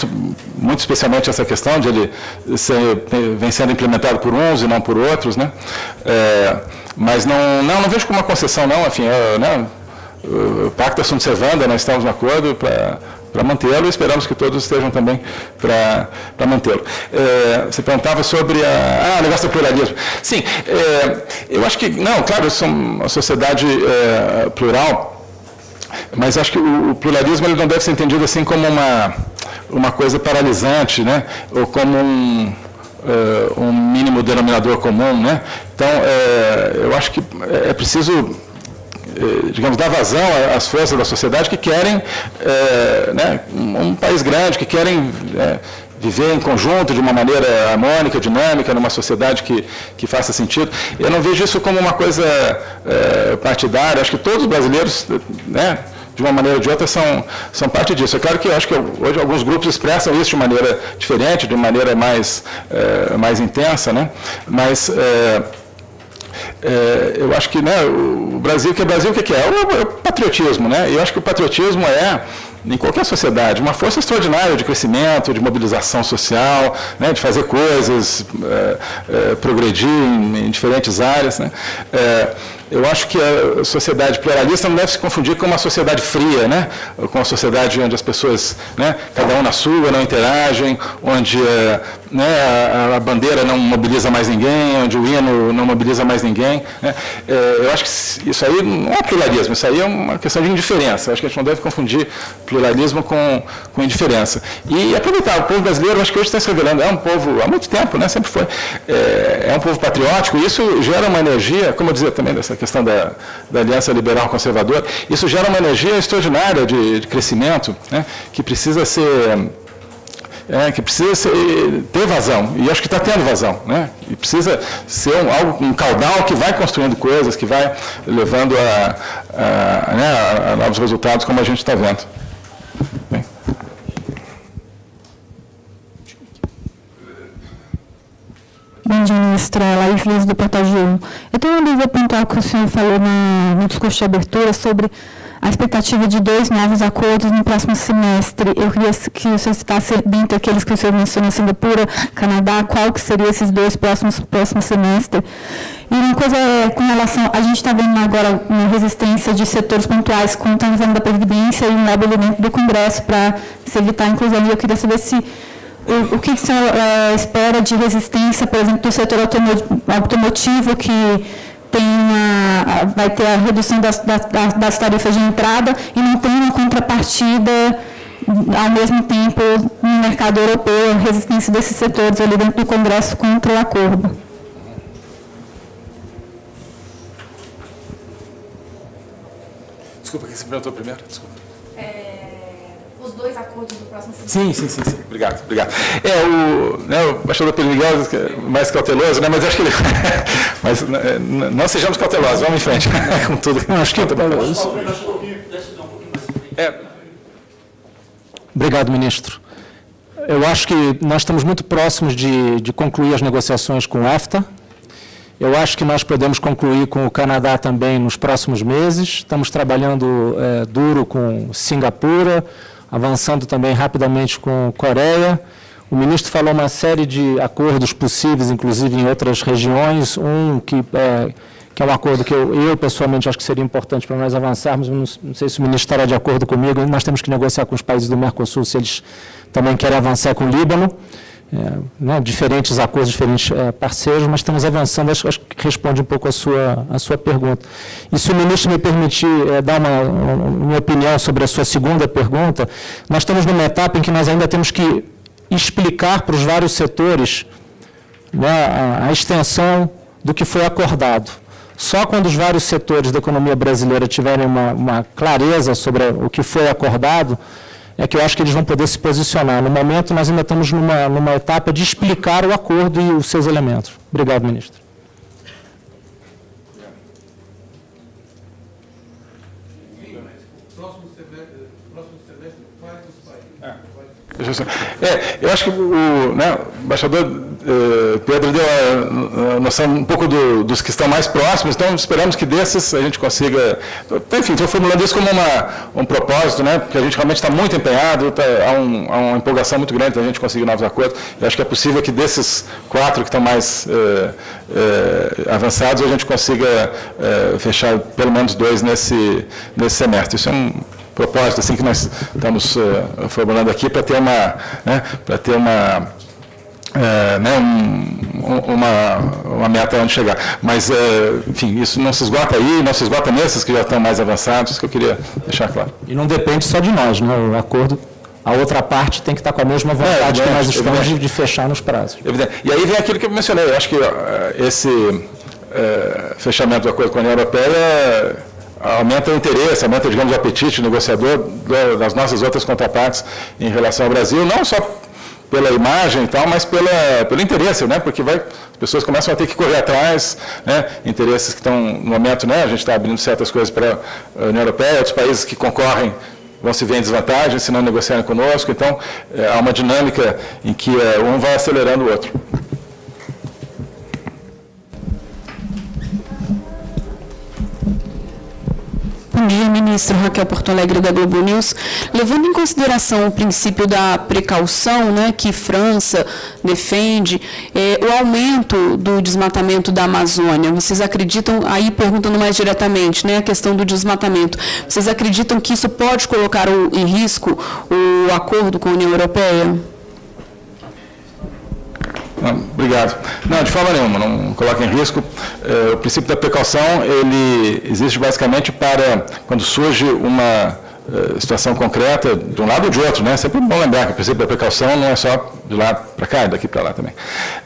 muito especialmente essa questão de ele ser, vem sendo implementado por uns e não por outros, né? É, mas não, não, não vejo como uma concessão, não, enfim, né, o Pacto Assunto Servanda, nós estamos no acordo para para mantê-lo e esperamos que todos estejam também para mantê-lo. É, você perguntava sobre a, ah, o negócio do pluralismo. Sim, é, eu acho que, não, claro, eu sou uma sociedade é, plural, mas acho que o, o, pluralismo ele não deve ser entendido assim como uma, uma coisa paralisante, né? ou como um, é, um mínimo denominador comum. Né? Então, é, eu acho que é preciso eh, digamos, dar vazão às forças da sociedade que querem é, né, um, país grande, que querem é, viver em conjunto de uma maneira harmônica, dinâmica, numa sociedade que, que faça sentido. Eu não vejo isso como uma coisa é, partidária, acho que todos os brasileiros, né, de uma maneira ou de outra, são, são parte disso. É claro que eu acho que hoje alguns grupos expressam isso de maneira diferente, de maneira mais, mais intensa, né, mas é, eu acho que né, o Brasil, que é Brasil, o que é? É o, é o patriotismo, né? E eu acho que o patriotismo é em qualquer sociedade, uma força extraordinária de crescimento, de mobilização social, né, de fazer coisas, é, é, progredir em, em, diferentes áreas. Né? É, eu acho que a sociedade pluralista não deve se confundir com uma sociedade fria, né? com uma sociedade onde as pessoas, né, cada um na sua, não interagem, onde é, né, a, a, bandeira não mobiliza mais ninguém, onde o hino não mobiliza mais ninguém. Né? É, eu acho que isso aí não é pluralismo, isso aí é uma questão de indiferença. Eu acho que a gente não deve confundir pluralismo com, com indiferença. E aproveitar, o povo brasileiro, acho que hoje está se revelando, é um povo, há muito tempo, né, sempre foi, é, é um povo patriótico, e isso gera uma energia, como eu dizia também dessa questão da, da Aliança Liberal Conservadora, isso gera uma energia extraordinária de, de crescimento, né, que precisa ser é, que precisa ser, ter vazão, e acho que está tendo vazão, né? e precisa ser um, algo, um caudal que vai construindo coisas, que vai levando a, a, né, a novos resultados, como a gente está vendo. Bem. Bom dia, ministra. Laís Liz, do Portal G1. Eu tenho uma dúvida pontual que o senhor falou no, no discurso de abertura sobre a expectativa de dois novos acordos no próximo semestre. Eu queria que o senhor citasse, dentre aqueles que o senhor mencionou, Singapura, Canadá, qual que seriam esses dois próximos próximo semestre. E uma coisa é, com relação, a gente está vendo agora uma resistência de setores pontuais contra a reforma da Previdência e um leve elemento do Congresso para se evitar a inclusão. E eu queria saber se o, o que, que o senhor é, espera de resistência, por exemplo, do setor automotivo, que tem uma, vai ter a redução das, das, das tarifas de entrada e não tem uma contrapartida ao mesmo tempo no mercado europeu, a resistência desses setores ali dentro do Congresso contra o acordo. Desculpa, quem se perguntou primeiro? Desculpa. É, os dois acordos do próximo Sim, sim, sim, sim. Obrigado, obrigado. É, o, né, o baixador Pedro Miguel é mais cauteloso, né, mas acho que ele... mas né, não sejamos cautelosos, vamos em frente com tudo. Não, acho que... É. Obrigado, ministro. Eu acho que nós estamos muito próximos de, de concluir as negociações com o EFTA, eu acho que nós podemos concluir com o Canadá também nos próximos meses. Estamos trabalhando é, duro com Singapura, avançando também rapidamente com Coreia. O ministro falou uma série de acordos possíveis, inclusive em outras regiões. Um que é, que é um acordo que eu, eu, pessoalmente acho que seria importante para nós avançarmos. Não, não sei se o ministro estará de acordo comigo. Nós temos que negociar com os países do Mercosul se eles também querem avançar com o Líbano é, né, diferentes acordos, diferentes é, parceiros, mas estamos avançando, acho, acho, que responde um pouco a sua, a sua pergunta. E se o ministro me permitir é, dar uma, uma, opinião sobre a sua segunda pergunta, nós estamos numa etapa em que nós ainda temos que explicar para os vários setores né, a, a extensão do que foi acordado. Só quando os vários setores da economia brasileira tiverem uma, uma clareza sobre o que foi acordado, é que eu acho que eles vão poder se posicionar. No momento, nós ainda estamos numa, numa etapa de explicar o acordo e os seus elementos. Obrigado, ministro. É, eu acho que o né, embaixador eh, Pedro deu a, a noção um pouco do, dos que estão mais próximos, então esperamos que desses a gente consiga. Enfim, estou formulando isso como uma, um propósito, né, porque a gente realmente está muito empenhado, tá, há, um, há, uma empolgação muito grande para a gente conseguir novos acordos. E acho que é possível que desses quatro que estão mais eh, eh, avançados a gente consiga fechar pelo menos dois nesse, nesse semestre. Isso é um propósito assim que nós estamos formulando aqui para ter uma, né, para ter uma é, né, um, uma, uma meta onde chegar. Mas, é, enfim, isso não se esgota aí, não se esgota nesses que já estão mais avançados, que eu queria deixar claro. E não depende só de nós, né? o acordo a outra parte tem que estar com a mesma vontade é, que nós estamos de, de, fechar nos prazos. Evidente. E aí vem aquilo que eu mencionei, eu acho que uh, esse uh, fechamento do acordo com a União Europeia aumenta o interesse, aumenta, digamos, o apetite negociador das nossas outras contrapartes em relação ao Brasil, não só pela imagem e tal, mas pela, pelo interesse, né? Porque vai, as pessoas começam a ter que correr atrás, né? Interesses que estão no momento, né? A gente está abrindo certas coisas para a União Europeia, outros países que concorrem vão se ver em desvantagem se não negociarem conosco. Então, é, há uma dinâmica em que é, um vai acelerando o outro. Bom dia, ministro Raquel Porto Alegre da Globo News. Levando em consideração o princípio da precaução, né, que França defende, é, o aumento do desmatamento da Amazônia, vocês acreditam, aí perguntando mais diretamente, né, a questão do desmatamento, vocês acreditam que isso pode colocar o, em risco o acordo com a União Europeia? Não, obrigado. Não, de forma nenhuma, não coloca em risco. É, o princípio da precaução, ele existe basicamente para quando surge uma é, situação concreta de um lado ou de outro, né? Sempre bom lembrar que o princípio da precaução não é só de lá para cá, é daqui para lá também.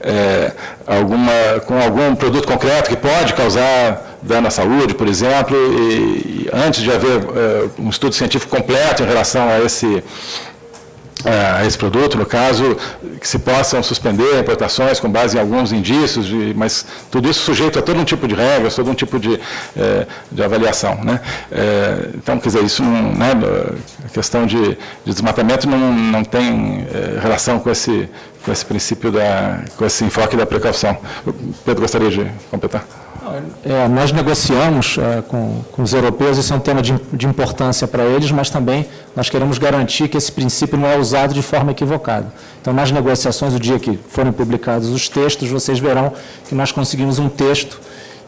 É, alguma, com algum produto concreto que pode causar dano à saúde, por exemplo, e, e antes de haver é, um estudo científico completo em relação a esse a esse produto, no caso, que se possam suspender importações com base em alguns indícios, de, mas tudo isso sujeito a todo um tipo de regras, todo um tipo de, é, de avaliação. Né? É, então, quer dizer, isso não, né, a questão de, de desmatamento não, não tem relação com esse, com esse princípio, da, com esse enfoque da precaução. Pedro gostaria de completar? É, nós negociamos é, com, com, os europeus, isso é um tema de, de, importância para eles, mas também nós queremos garantir que esse princípio não é usado de forma equivocada. Então, nas negociações, o dia que forem publicados os textos, vocês verão que nós conseguimos um texto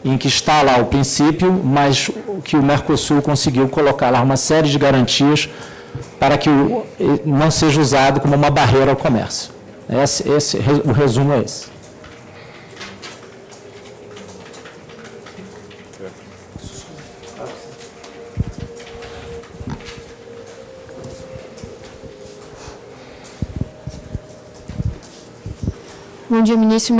em que está lá o princípio, mas que o Mercosul conseguiu colocar lá uma série de garantias para que o, não seja usado como uma barreira ao comércio. Esse, esse, o resumo é esse. Bom dia, ministro.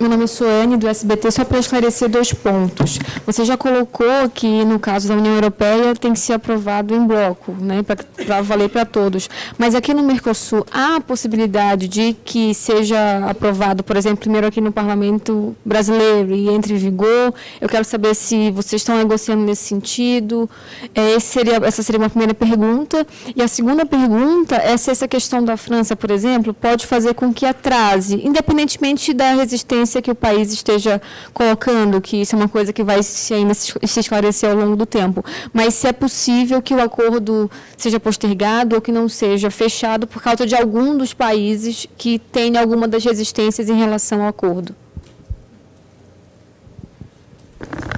Meu nome é Soane, do SBT. Só para esclarecer dois pontos. Você já colocou que, no caso da União Europeia, tem que ser aprovado em bloco, né, para valer para todos. Mas aqui no Mercosul, há a possibilidade de que seja aprovado, por exemplo, primeiro aqui no Parlamento brasileiro e entre em vigor? Eu quero saber se vocês estão negociando nesse sentido. É, seria, essa seria uma primeira pergunta. E a segunda pergunta é se essa questão da França, por exemplo, pode fazer com que atrase, independente independentemente da resistência que o país esteja colocando, que isso é uma coisa que vai se ainda se esclarecer ao longo do tempo, mas se é possível que o acordo seja postergado ou que não seja fechado por causa de algum dos países que tenha alguma das resistências em relação ao acordo.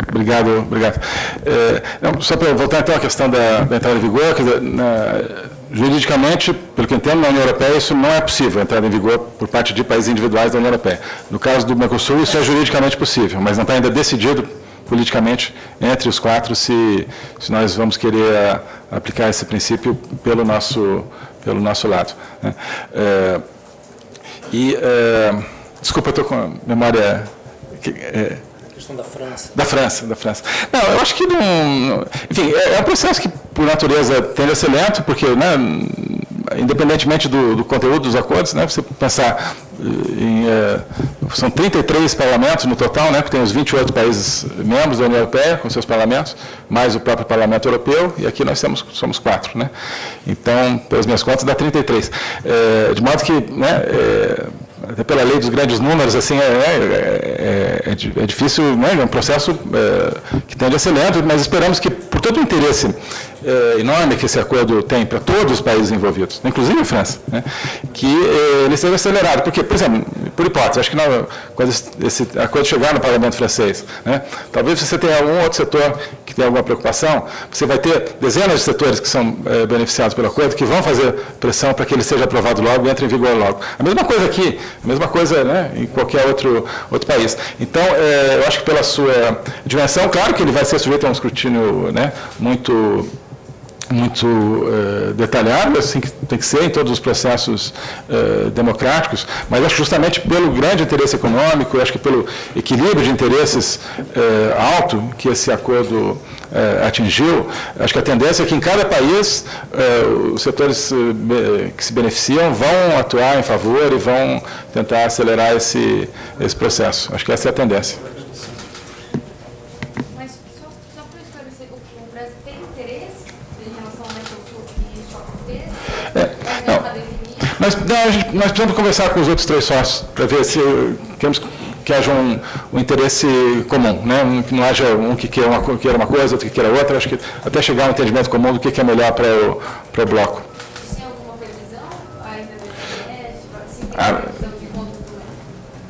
Obrigado, obrigado. É, não, só para voltar então à questão da, da entrada em vigor, dizer, na, Juridicamente, pelo que entendo, na União Europeia isso não é possível, entrar em vigor por parte de países individuais da União Europeia. No caso do Mercosul, isso é juridicamente possível, mas não está ainda decidido politicamente entre os quatro se, se nós vamos querer a, aplicar esse princípio pelo nosso, pelo nosso lado. Né? É, e, é, desculpa, estou com a memória... É, questão da França. Da França, da França. Não, eu acho que não. Enfim, é, é um processo que, por natureza, tende a ser lento, porque, né, independentemente do, do conteúdo dos acordos, né, você pensar em. É, são 33 parlamentos no total, né, que tem os 28 países membros da União Europeia, com seus parlamentos, mais o próprio Parlamento Europeu, e aqui nós temos, somos quatro. Né? Então, pelas minhas contas, dá 33. É, de modo que. Né, é, até pela lei dos grandes números, assim, é, é, é, é difícil, né? é um processo que tende a ser lento, mas esperamos que, por todo o interesse enorme que esse acordo tem para todos os países envolvidos, inclusive a França, né? que ele seja acelerado. Porque, por exemplo, por hipótese, acho que não, quando esse acordo chegar no parlamento francês, né? talvez você tenha algum outro setor que tem alguma preocupação, você vai ter dezenas de setores que são beneficiados pelo acordo que vão fazer pressão para que ele seja aprovado logo e entre em vigor logo. A mesma coisa aqui, a mesma coisa né, em qualquer outro, outro país. Então, eu acho que pela sua dimensão, claro que ele vai ser sujeito a um escrutínio né, muito muito uh, detalhado, assim que tem que ser em todos os processos uh, democráticos, mas acho justamente pelo grande interesse econômico, acho que pelo equilíbrio de interesses uh, alto que esse acordo atingiu, acho que a tendência é que em cada país os setores que se beneficiam vão atuar em favor e vão tentar acelerar esse, esse processo. Acho que essa é a tendência. Nós, não, gente, nós precisamos conversar com os outros três sócios para ver se queremos que haja um, um, interesse comum, né? que não haja um que queira uma, queira uma coisa, outro que queira outra, acho que até chegar a um entendimento comum do que, que é melhor para o, para o bloco. Tem alguma previsão ainda ah,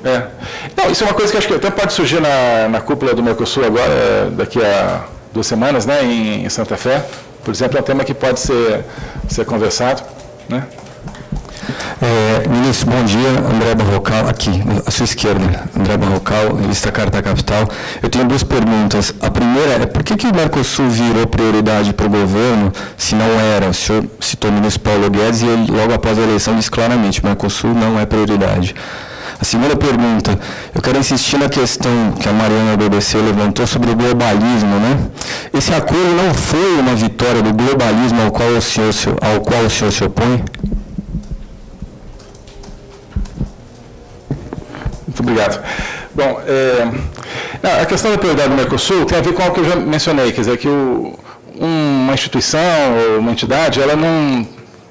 é. Não, isso é uma coisa que acho que até pode surgir na, na cúpula do Mercosul agora, daqui a duas semanas, né, em, em Santa Fé. Por exemplo, é um tema que pode ser, ser conversado. Né? É, ministro, bom dia. André Barrocal, aqui, à sua esquerda. André Barrocal, revista Carta Capital. Eu tenho duas perguntas. A primeira é por que, que o Mercosul virou prioridade para o governo, se não era? O senhor citou o ministro Paulo Guedes e ele, logo após a eleição, disse claramente o Mercosul não é prioridade. A segunda pergunta, eu quero insistir na questão que a Mariana BBC levantou sobre o globalismo, né? Esse acordo não foi uma vitória do globalismo ao qual o senhor, ao qual o senhor se opõe? Muito obrigado. Bom, é, a questão da prioridade do Mercosul tem a ver com o que eu já mencionei, quer dizer, que o, uma instituição ou uma entidade, ela não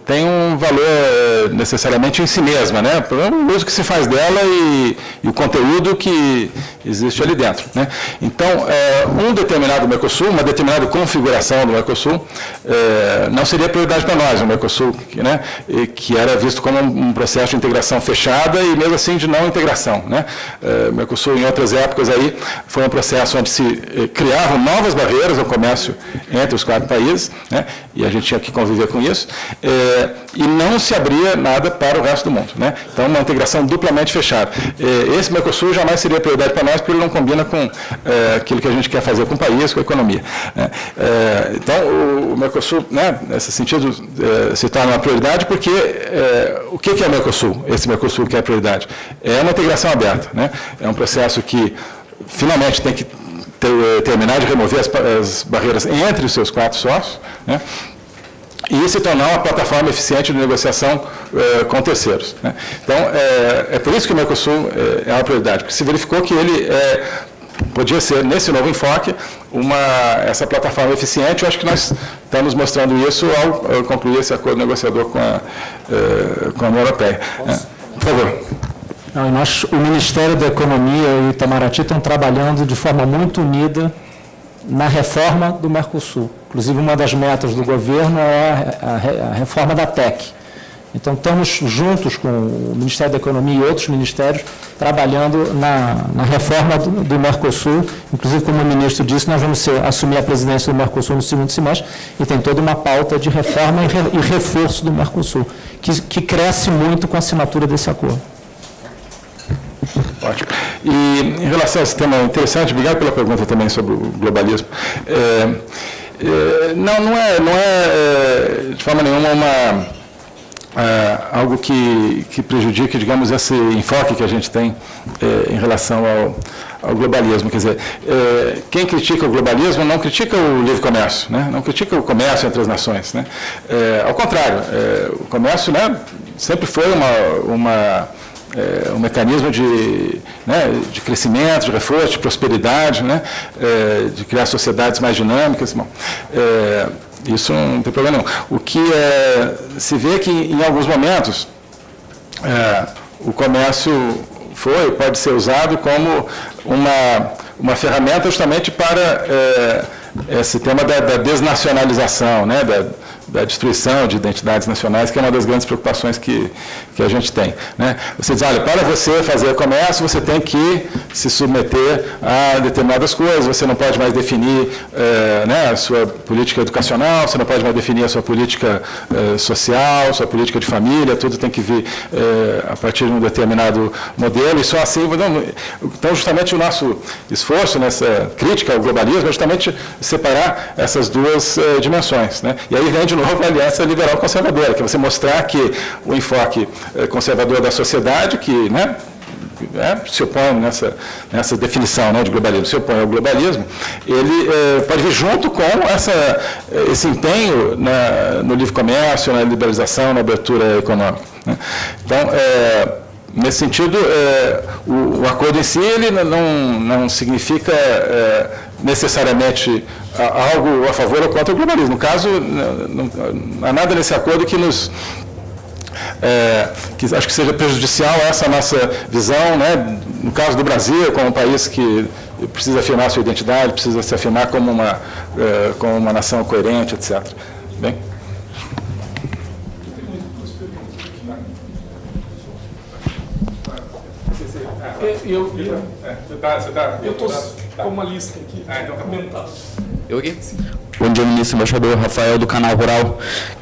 tem um valor eh, necessariamente em si mesma, né? o uso que se faz dela e, e o conteúdo que existe ali dentro. Né? Então, é, um determinado Mercosul, uma determinada configuração do Mercosul, é, não seria prioridade para nós, o Mercosul, né? E, que era visto como um processo de integração fechada e mesmo assim de não integração. Né? É, Mercosul, em outras épocas, aí, foi um processo onde se criavam novas barreiras ao comércio entre os quatro países, né? e a gente tinha que conviver com isso. É, é, e não se abria nada para o resto do mundo. Né? Então, uma integração duplamente fechada. É, esse Mercosul jamais seria prioridade para nós, porque ele não combina com é, aquilo que a gente quer fazer com o país, com a economia. Né? É, então, o, o, Mercosul, né, nesse sentido, é, se torna uma prioridade, porque o que é o Mercosul, esse Mercosul que é a prioridade? É uma integração aberta. Né? É um processo que, finalmente, tem que ter, terminar de remover as, as, barreiras entre os seus quatro sócios, né? E se tornar uma plataforma eficiente de negociação eh, com terceiros. Né? Então, é, é, por isso que o Mercosul é, é uma prioridade, porque se verificou que ele é, podia ser, nesse novo enfoque, uma, essa plataforma eficiente. Eu acho que nós estamos mostrando isso ao, ao concluir esse acordo negociador com a, com a União Europeia. por favor. Não, nós, o Ministério da Economia e o Itamaraty estão trabalhando de forma muito unida na reforma do Mercosul. Inclusive, uma das metas do governo é a, reforma da TEC. Então, estamos juntos com o Ministério da Economia e outros ministérios trabalhando na, na reforma do, do, Mercosul. Inclusive, como o ministro disse, nós vamos ser, assumir a presidência do Mercosul no segundo semestre e tem toda uma pauta de reforma e, re, e reforço do Mercosul, que, que cresce muito com a assinatura desse acordo. Ótimo. E em relação a esse tema interessante, obrigado pela pergunta também sobre o globalismo. É, não, não é, não é, é de forma nenhuma uma, é, algo que, que prejudique, digamos, esse enfoque que a gente tem é, em relação ao, ao globalismo. Quer dizer, é, quem critica o globalismo não critica o livre comércio, né? não critica o comércio entre as nações. Né? ao contrário, o comércio né, sempre foi uma, uma é, um mecanismo de, né, de crescimento, de reforço, de prosperidade, né, é, de criar sociedades mais dinâmicas. Bom, é, isso não tem problema não. O que é, se vê que em alguns momentos é, o comércio foi, pode ser usado como uma, uma ferramenta justamente para é, esse tema da, da desnacionalização, né, da, da destruição de identidades nacionais, que é uma das grandes preocupações que, que a gente tem. Né? Você diz, olha, para você fazer comércio, você tem que se submeter a determinadas coisas, você não pode mais definir eh, né, a sua política educacional, você não pode mais definir a sua política eh, social, sua política de família, tudo tem que vir eh, a partir de um determinado modelo, e só assim, então justamente o nosso esforço nessa crítica ao globalismo é justamente separar essas duas dimensões. Né? E aí vem de novo a aliança liberal conservadora, que é você mostrar que o enfoque eh, conservador da sociedade, que né, é, se opõe nessa, nessa definição né, de globalismo, se opõe ao globalismo, ele é, pode vir junto com essa, esse empenho na, no livre comércio, na liberalização, na abertura econômica. Né? Então, é, nesse sentido, o, o, acordo em si ele não, não significa necessariamente algo a favor ou contra o globalismo. No caso, não, não há nada nesse acordo que nos é, que acho que seja prejudicial essa nossa visão, né? no caso do Brasil, como um país que precisa afirmar sua identidade, precisa se afirmar como uma, é, como uma nação coerente, etc. Bem? Eu, eu, você tá, você tá, eu estou com uma lista aqui. Ah, então tá Eu aqui? Bom dia, ministro embaixador Rafael do Canal Rural.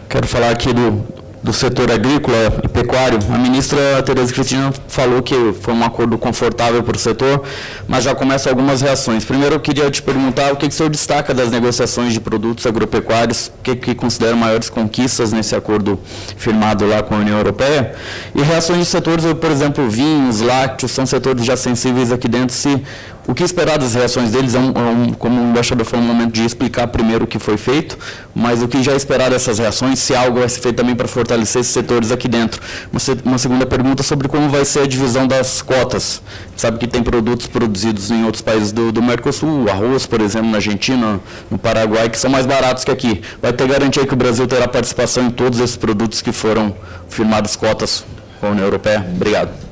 Quero falar aqui do, do setor agrícola e pecuário. A ministra Tereza Cristina falou que foi um acordo confortável para o setor, mas já começam algumas reações. Primeiro, eu queria te perguntar o que, que o senhor destaca das negociações de produtos agropecuários, o que, que considera maiores conquistas nesse acordo firmado lá com a União Europeia, e reações de setores, por exemplo, vinhos, lácteos, são setores já sensíveis aqui dentro, se o que esperar das reações deles é, um, é um, como o embaixador falou, um momento de explicar primeiro o que foi feito, mas o que já esperar dessas reações, se algo vai ser feito também para fortalecer esses setores aqui dentro. Uma, uma segunda pergunta sobre como vai ser a divisão das cotas. Sabe que tem produtos produzidos em outros países do, do Mercosul, arroz, por exemplo, na Argentina, no Paraguai, que são mais baratos que aqui. Vai ter garantia que o Brasil terá participação em todos esses produtos que foram firmadas cotas com a União Europeia? Obrigado.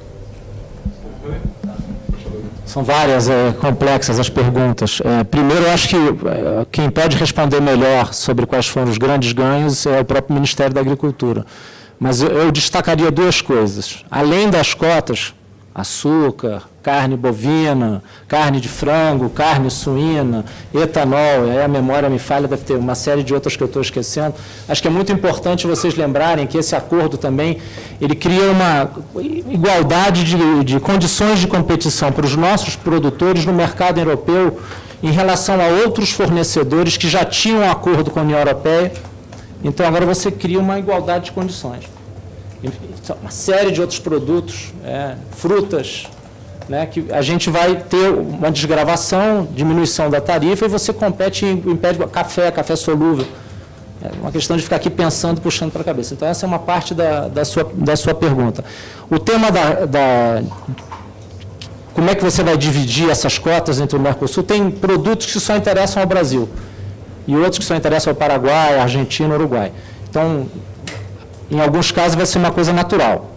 São várias, é, complexas as perguntas. É, primeiro, eu acho que é, quem pode responder melhor sobre quais foram os grandes ganhos é o próprio Ministério da Agricultura. Mas eu, eu destacaria duas coisas. Além das cotas, açúcar, carne bovina, carne de frango, carne suína, etanol, aí a memória me falha, deve ter uma série de outras que eu estou esquecendo. Acho que é muito importante vocês lembrarem que esse acordo também, ele cria uma igualdade de, de condições de competição para os nossos produtores no mercado europeu em relação a outros fornecedores que já tinham um acordo com a União Europeia. Então, agora você cria uma igualdade de condições. Uma série de outros produtos, é, frutas, né, que a gente vai ter uma desgravação, diminuição da tarifa e você compete em impede café, café solúvel. É uma questão de ficar aqui pensando, puxando para a cabeça. Então, essa é uma parte da, da, sua, da sua pergunta. O tema da, da como é que você vai dividir essas cotas entre o Mercosul? Tem produtos que só interessam ao Brasil e outros que só interessam ao Paraguai, Argentina, Uruguai. Então, em alguns casos vai ser uma coisa natural.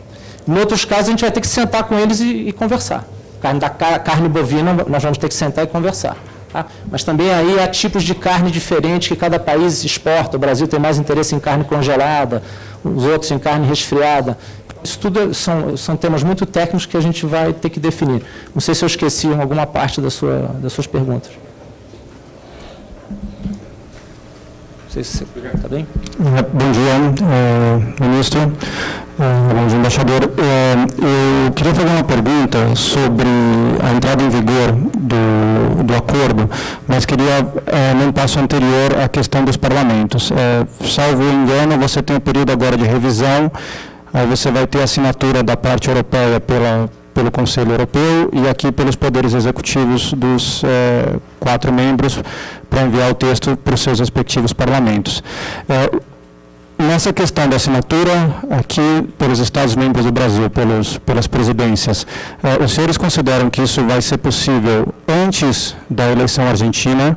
Em outros casos, a gente vai ter que sentar com eles e, e conversar. Carne, da, carne bovina, nós vamos ter que sentar e conversar. Tá? Mas também aí há tipos de carne diferentes que cada país exporta. O Brasil tem mais interesse em carne congelada, os outros em carne resfriada. Isso tudo é, são, são temas muito técnicos que a gente vai ter que definir. Não sei se eu esqueci alguma parte da sua, das suas perguntas. Está bem? É, bom dia, é, ministro. É, bom dia, embaixador. eu queria fazer uma pergunta sobre a entrada em vigor do, do acordo, mas queria num passo anterior à questão dos parlamentos. salvo engano, você tem um período agora de revisão Aí você vai ter a assinatura da parte europeia pela, pelo Conselho Europeu e aqui pelos poderes executivos dos é, quatro membros para enviar o texto para os seus respectivos parlamentos. É, Nessa questão da assinatura, aqui pelos Estados-membros do Brasil, pelos, pelas presidências, eh, os senhores consideram que isso vai ser possível antes da eleição argentina?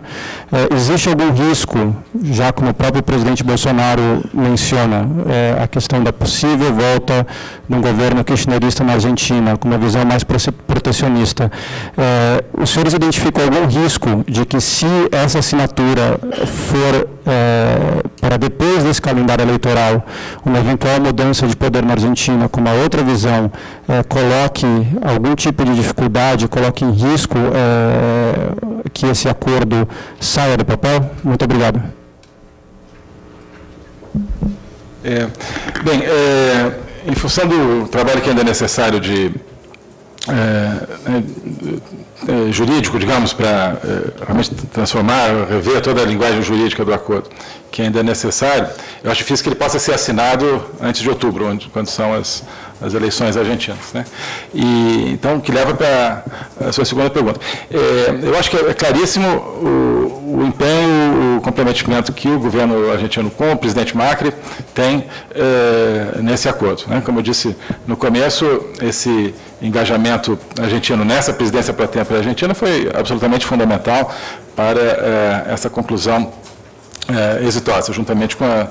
Eh, existe algum risco, já como o próprio presidente Bolsonaro menciona, eh, a questão da possível volta de um governo kirchnerista na Argentina, com uma visão mais protecionista? Eh, os senhores identificam algum risco de que se essa assinatura for eh, para depois desse calendário eleitoral, uma eventual mudança de poder na Argentina com uma outra visão, é, coloque algum tipo de dificuldade, coloque em risco é, que esse acordo saia do papel? Muito obrigado. É, bem, é, em função do trabalho que ainda é necessário de é, jurídico, digamos, para realmente transformar, rever toda a linguagem jurídica do acordo, que ainda é necessário, eu acho difícil que ele possa ser assinado antes de outubro, onde, quando são as, as eleições argentinas. Né? E, então, que leva para a sua segunda pergunta. É, eu acho que é claríssimo o, o, empenho, o comprometimento que o governo argentino com o presidente Macri tem é, nesse acordo. Né? Como eu disse no começo, esse engajamento argentino nessa presidência para tempo argentina foi absolutamente fundamental para é, essa conclusão é, exitosa, juntamente com a,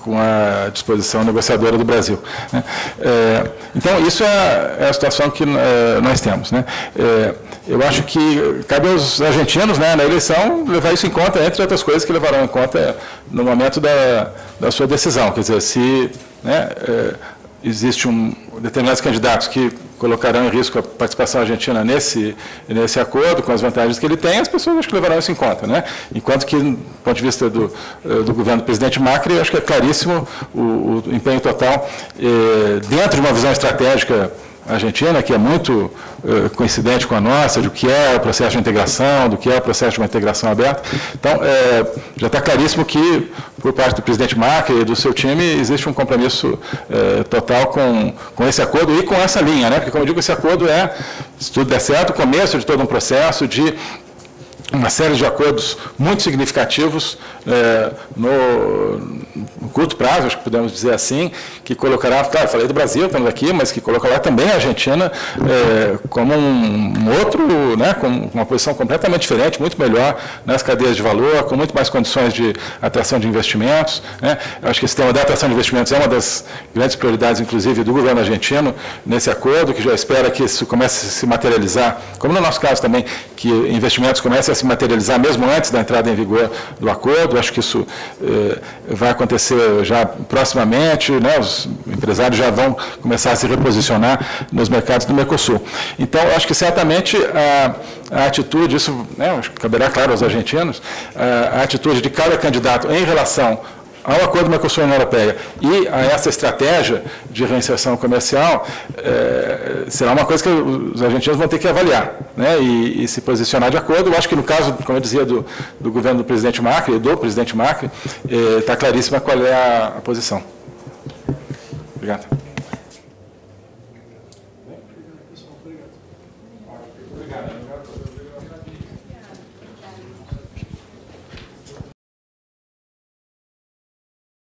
com a disposição negociadora do Brasil. Né? É, então, isso é, é, a situação que é, nós temos. Né? É, eu acho que cabe aos argentinos, né, na eleição, levar isso em conta, entre outras coisas que levarão em conta no momento da, da sua decisão. Quer dizer, se né, é, existe um, determinados candidatos que colocarão em risco a participação argentina nesse, nesse acordo, com as vantagens que ele tem, as pessoas acho que levarão isso em conta. Né? Enquanto que, do ponto de vista do, do governo do presidente Macri, acho que é claríssimo o, o empenho total eh, dentro de uma visão estratégica argentina, que é muito uh, coincidente com a nossa, do que é o processo de integração, do que é o processo de uma integração aberta. Então, é, já está claríssimo que, por parte do presidente Macri e do seu time, existe um compromisso é, total com, com esse acordo e com essa linha, né? porque, como eu digo, esse acordo é, se tudo der certo, o começo de todo um processo de uma série de acordos muito significativos é, no, no, curto prazo, acho que podemos dizer assim, que colocará, claro, falei do Brasil, estamos aqui, mas que colocará também a Argentina é, como um, outro, né, com uma posição completamente diferente, muito melhor nas cadeias de valor, com muito mais condições de atração de investimentos. Né. Acho que esse tema da atração de investimentos é uma das grandes prioridades, inclusive, do governo argentino nesse acordo, que já espera que isso comece a se materializar, como no nosso caso também, que investimentos comecem a se materializar mesmo antes da entrada em vigor do acordo. Acho que isso eh, vai acontecer já proximamente, né, os empresários já vão começar a se reposicionar nos mercados do Mercosul. Então, acho que certamente a, a atitude, isso né, caberá claro aos argentinos, a, a atitude de cada candidato em relação ao acordo Mercosul-União Europeia e a essa estratégia de reinserção comercial, é, será uma coisa que os argentinos vão ter que avaliar né, e, e, se posicionar de acordo. Eu acho que no caso, como eu dizia, do, do governo do presidente Macri, do presidente Macri, está é, claríssima qual é a, a posição. Obrigado.